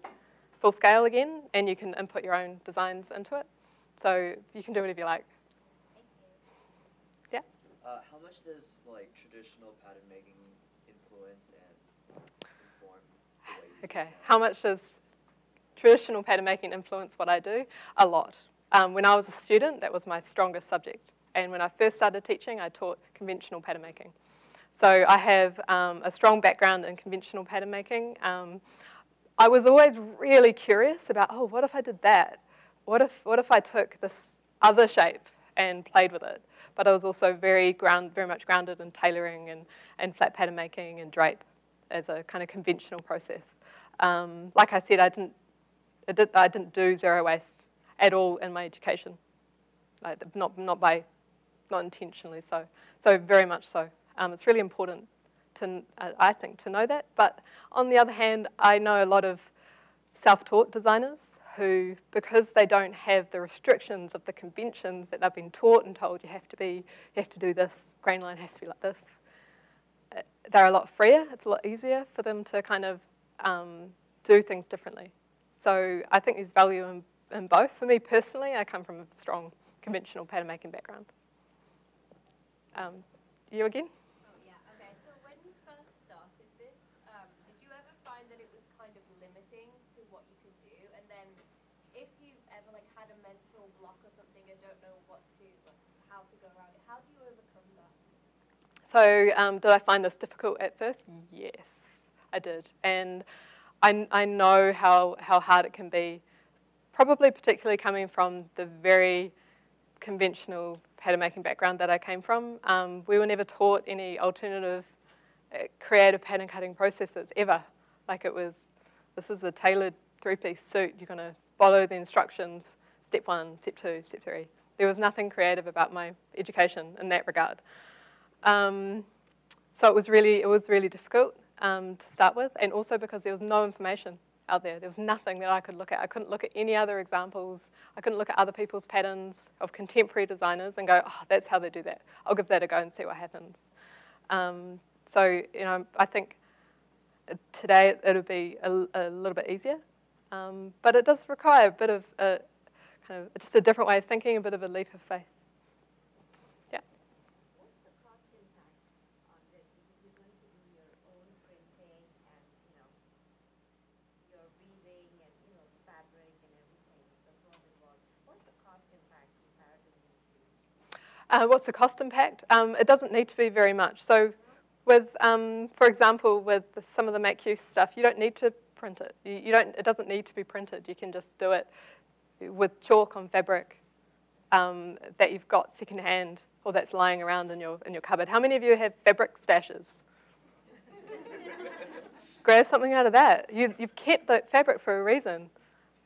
[SPEAKER 4] full scale again, and you can input your own designs into it. So you can do whatever you like. Yeah?
[SPEAKER 8] Uh, how much does like traditional pattern making influence and inform the way you
[SPEAKER 4] Okay, how much does traditional pattern making influence what I do? A lot. Um, when I was a student, that was my strongest subject. And when I first started teaching, I taught conventional pattern making. So I have um, a strong background in conventional pattern making. Um, I was always really curious about, oh, what if I did that? What if, what if I took this other shape and played with it? But I was also very, ground, very much grounded in tailoring and, and flat pattern making and drape as a kind of conventional process. Um, like I said, I didn't, I, did, I didn't do zero waste at all in my education, like not, not by not intentionally so. So very much so. Um, it's really important to, uh, I think, to know that. But on the other hand, I know a lot of self-taught designers who, because they don't have the restrictions of the conventions that they've been taught and told you have to be, you have to do this, grain line has to be like this, uh, they're a lot freer. It's a lot easier for them to kind of um, do things differently. So I think there's value in, in both. For me personally, I come from a strong conventional pattern making background. Um, you again?
[SPEAKER 5] Oh, yeah. Okay. So when you first started this, um, did you ever find that it was kind of limiting to what you could do? And then if you've ever like had a mental block or something and don't know what to, like, how to go around it, how do you overcome that?
[SPEAKER 4] So um, did I find this difficult at first? Yes, I did. And I, I know how, how hard it can be, probably particularly coming from the very conventional pattern making background that I came from. Um, we were never taught any alternative uh, creative pattern cutting processes ever. Like it was, this is a tailored three-piece suit. You're going to follow the instructions, step one, step two, step three. There was nothing creative about my education in that regard. Um, so it was really, it was really difficult um, to start with, and also because there was no information out there. There was nothing that I could look at. I couldn't look at any other examples. I couldn't look at other people's patterns of contemporary designers and go, oh, that's how they do that. I'll give that a go and see what happens. Um, so, you know, I think today it'll be a, a little bit easier, um, but it does require a bit of a, kind of just a different way of thinking, a bit of a leap of faith. Uh, what's the cost impact? Um, it doesn't need to be very much. So with, um, for example, with some of the make use stuff, you don't need to print it. You, you, don't, it doesn't need to be printed. You can just do it with chalk on fabric um, that you've got secondhand or that's lying around in your, in your cupboard. How many of you have fabric stashes? <laughs> Grab something out of that. You, you've kept the fabric for a reason,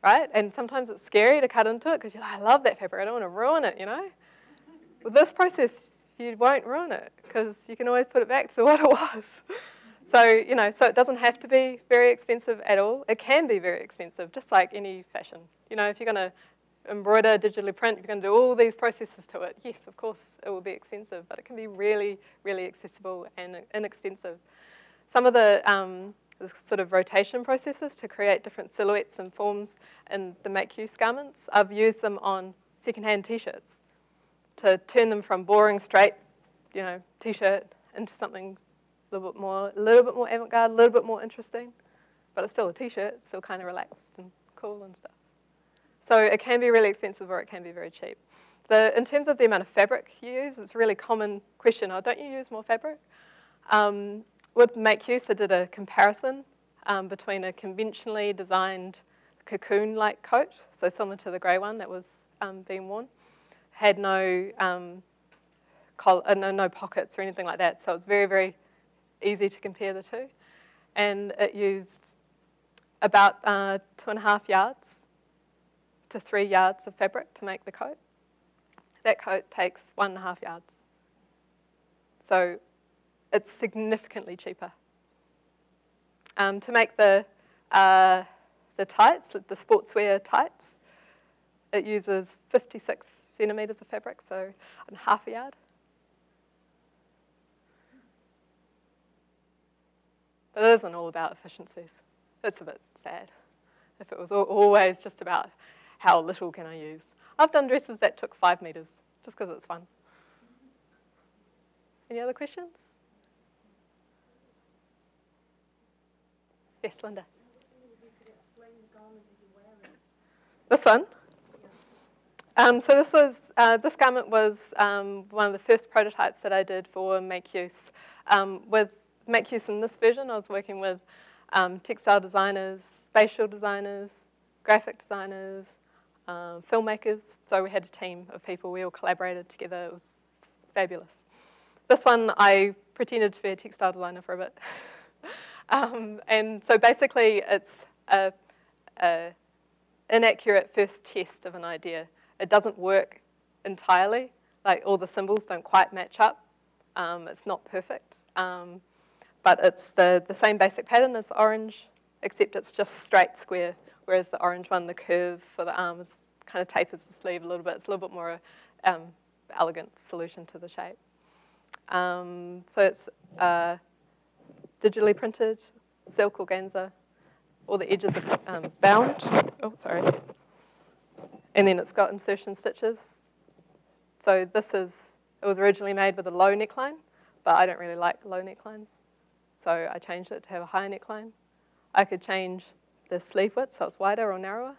[SPEAKER 4] right? And sometimes it's scary to cut into it because you're like, I love that fabric. I don't want to ruin it, you know? With this process, you won't ruin it because you can always put it back to <laughs> what it was. So, you know, so it doesn't have to be very expensive at all. It can be very expensive, just like any fashion. You know, if you're going to embroider, digitally print, you're going to do all these processes to it. Yes, of course, it will be expensive, but it can be really, really accessible and inexpensive. Some of the, um, the sort of rotation processes to create different silhouettes and forms in the make use garments, I've used them on secondhand t-shirts to turn them from boring straight, you know, t-shirt into something a little bit more, a little bit more avant-garde, a little bit more interesting, but it's still a t-shirt, still kind of relaxed and cool and stuff. So it can be really expensive or it can be very cheap. The, in terms of the amount of fabric you use, it's a really common question, oh, don't you use more fabric? Um, with Make Use, I did a comparison um, between a conventionally designed cocoon-like coat, so similar to the grey one that was um, being worn, had no, um, uh, no, no pockets or anything like that. So it's very, very easy to compare the two. And it used about uh, two and a half yards to three yards of fabric to make the coat. That coat takes one and a half yards. So it's significantly cheaper. Um, to make the, uh, the tights, the sportswear tights, it uses 56 centimetres of fabric, so half a yard. But it isn't all about efficiencies. It's a bit sad if it was always just about how little can I use. I've done dresses that took five metres just because it's fun. Any other questions? Yes, Lynda. This one? Um, so this was uh, this garment was um, one of the first prototypes that I did for Make Use. Um, with Make Use in this version, I was working with um, textile designers, spatial designers, graphic designers, um, filmmakers. So we had a team of people. We all collaborated together. It was fabulous. This one, I pretended to be a textile designer for a bit. <laughs> Um, and so basically, it's an inaccurate first test of an idea. It doesn't work entirely. Like all the symbols don't quite match up. Um, it's not perfect. Um, but it's the, the same basic pattern as orange, except it's just straight square, whereas the orange one, the curve for the arm is kind of tapers the sleeve a little bit. It's a little bit more um, elegant solution to the shape. Um, so it's uh, digitally printed, silk organza. All the edges are um, bound. Oh, sorry. And then it's got insertion stitches. So this is, it was originally made with a low neckline, but I don't really like low necklines. So I changed it to have a high neckline. I could change the sleeve width so it's wider or narrower.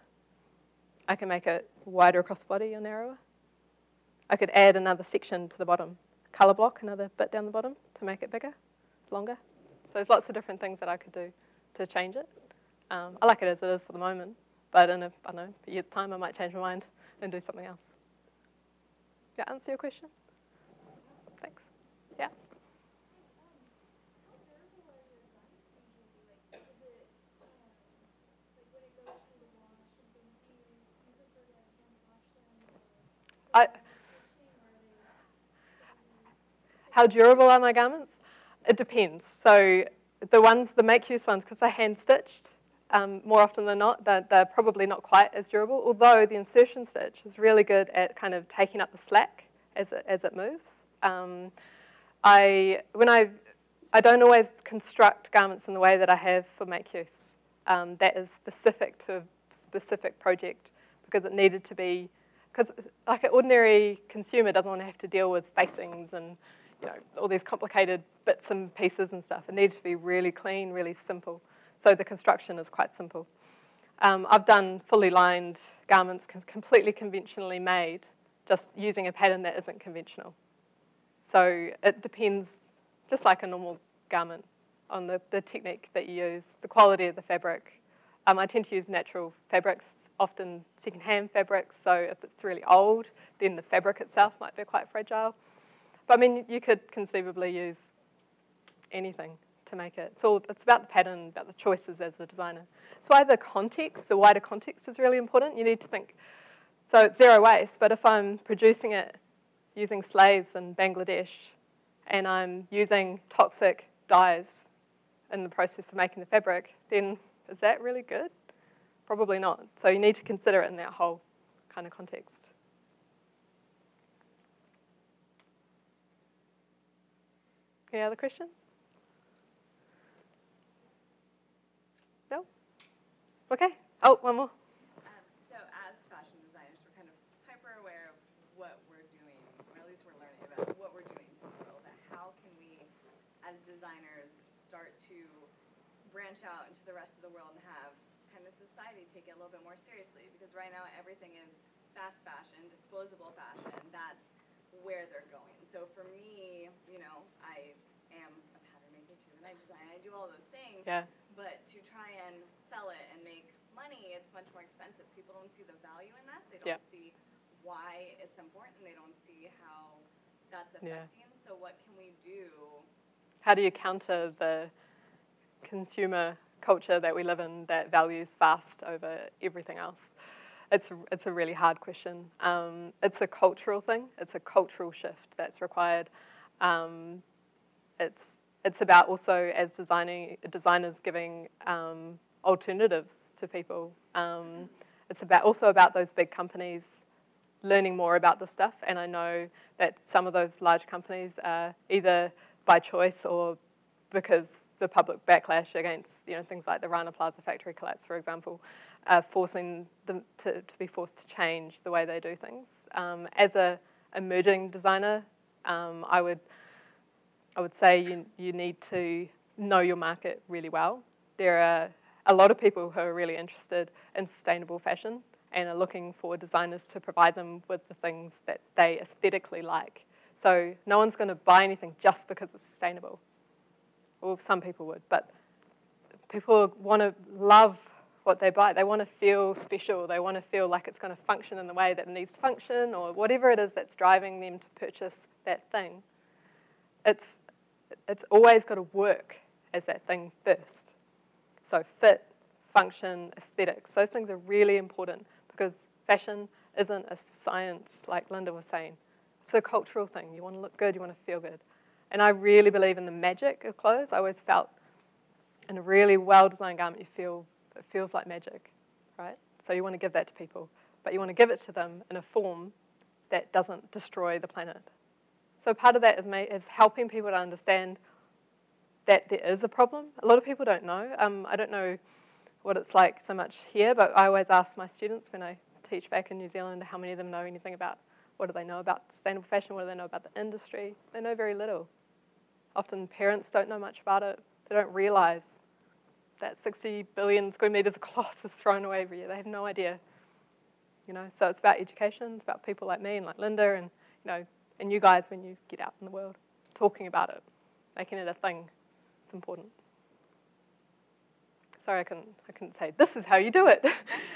[SPEAKER 4] I can make it wider across the body or narrower. I could add another section to the bottom colour block another bit down the bottom to make it bigger, longer. So there's lots of different things that I could do to change it. Um, I like it as it is for the moment, but in a, I don't know, a year's time I might change my mind and do something else. Yeah, answer your question? Thanks. Yeah. I, how durable are my garments? It depends. So the ones, the make use ones, because they're hand stitched, um, more often than not, they're, they're, probably not quite as durable, although the insertion stitch is really good at kind of taking up the slack as it, as it moves. Um, I, when I, I don't always construct garments in the way that I have for make use. Um, that is specific to a specific project because it needed to be because like an ordinary consumer doesn't want to have to deal with facings and you know all these complicated bits and pieces and stuff. It needs to be really clean, really simple. So the construction is quite simple. Um, I've done fully lined garments com completely conventionally made, just using a pattern that isn't conventional. So it depends, just like a normal garment, on the, the technique that you use, the quality of the fabric, um, I tend to use natural fabrics, often second-hand fabrics, so if it's really old, then the fabric itself might be quite fragile. But I mean, you could conceivably use anything to make it. It's all it's about the pattern, about the choices as a designer. That's why the context, the wider context is really important. You need to think, so it's zero waste, but if I'm producing it using slaves in Bangladesh and I'm using toxic dyes in the process of making the fabric, then is that really good? Probably not. So you need to consider it in that whole kind of context. Any other questions? No? Okay. Oh, one more.
[SPEAKER 9] Um, so as fashion designers, we're kind of hyper aware of what we're doing, or at least we're learning about what we're doing to the world. And how can we, as designers, start to branch out into the rest of the world and have kind of society take it a little bit more seriously because right now everything is fast fashion, disposable fashion. That's where they're going. So for me, you know, I am a pattern maker too, and I design, I do all those things.
[SPEAKER 4] Yeah.
[SPEAKER 9] But to try and sell it and make money, it's much more expensive. People don't see the value in that. They don't yeah. see why it's important. They don't see how that's affecting. Yeah. So what can we do?
[SPEAKER 4] How do you counter the consumer culture that we live in that values fast over everything else? It's, it's a really hard question. Um, it's a cultural thing. It's a cultural shift that's required. Um, it's, it's about also as designing designers giving um, alternatives to people. Um, it's about also about those big companies learning more about the stuff. And I know that some of those large companies are either by choice or because the public backlash against you know things like the Rana Plaza factory collapse, for example, uh, forcing them to, to be forced to change the way they do things. Um, as a emerging designer, um, I would I would say you you need to know your market really well. There are a lot of people who are really interested in sustainable fashion and are looking for designers to provide them with the things that they aesthetically like. So no one's going to buy anything just because it's sustainable well, some people would, but people want to love what they buy. They want to feel special. They want to feel like it's going to function in the way that it needs to function, or whatever it is that's driving them to purchase that thing. It's, it's always got to work as that thing first. So, fit, function, aesthetics, those things are really important because fashion isn't a science, like Lynda was saying. It's a cultural thing. You want to look good, you want to feel good. And I really believe in the magic of clothes. I always felt in a really well-designed garment, you feel it feels like magic, right? So you want to give that to people, but you want to give it to them in a form that doesn't destroy the planet. So part of that is, is helping people to understand that there is a problem. A lot of people don't know. Um, I don't know what it's like so much here, but I always ask my students when I teach back in New Zealand how many of them know anything about what do they know about sustainable fashion, what do they know about the industry. They know very little. Often parents don't know much about it. They don't realize that 60 billion square meters of cloth is thrown away every year. They have no idea. You know, so it's about education. It's about people like me and like Lynda, and you know, And you guys, when you get out in the world, talking about it, making it a thing, it's important. Sorry, I couldn't, I couldn't say, this is how you do it.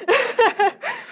[SPEAKER 4] <laughs>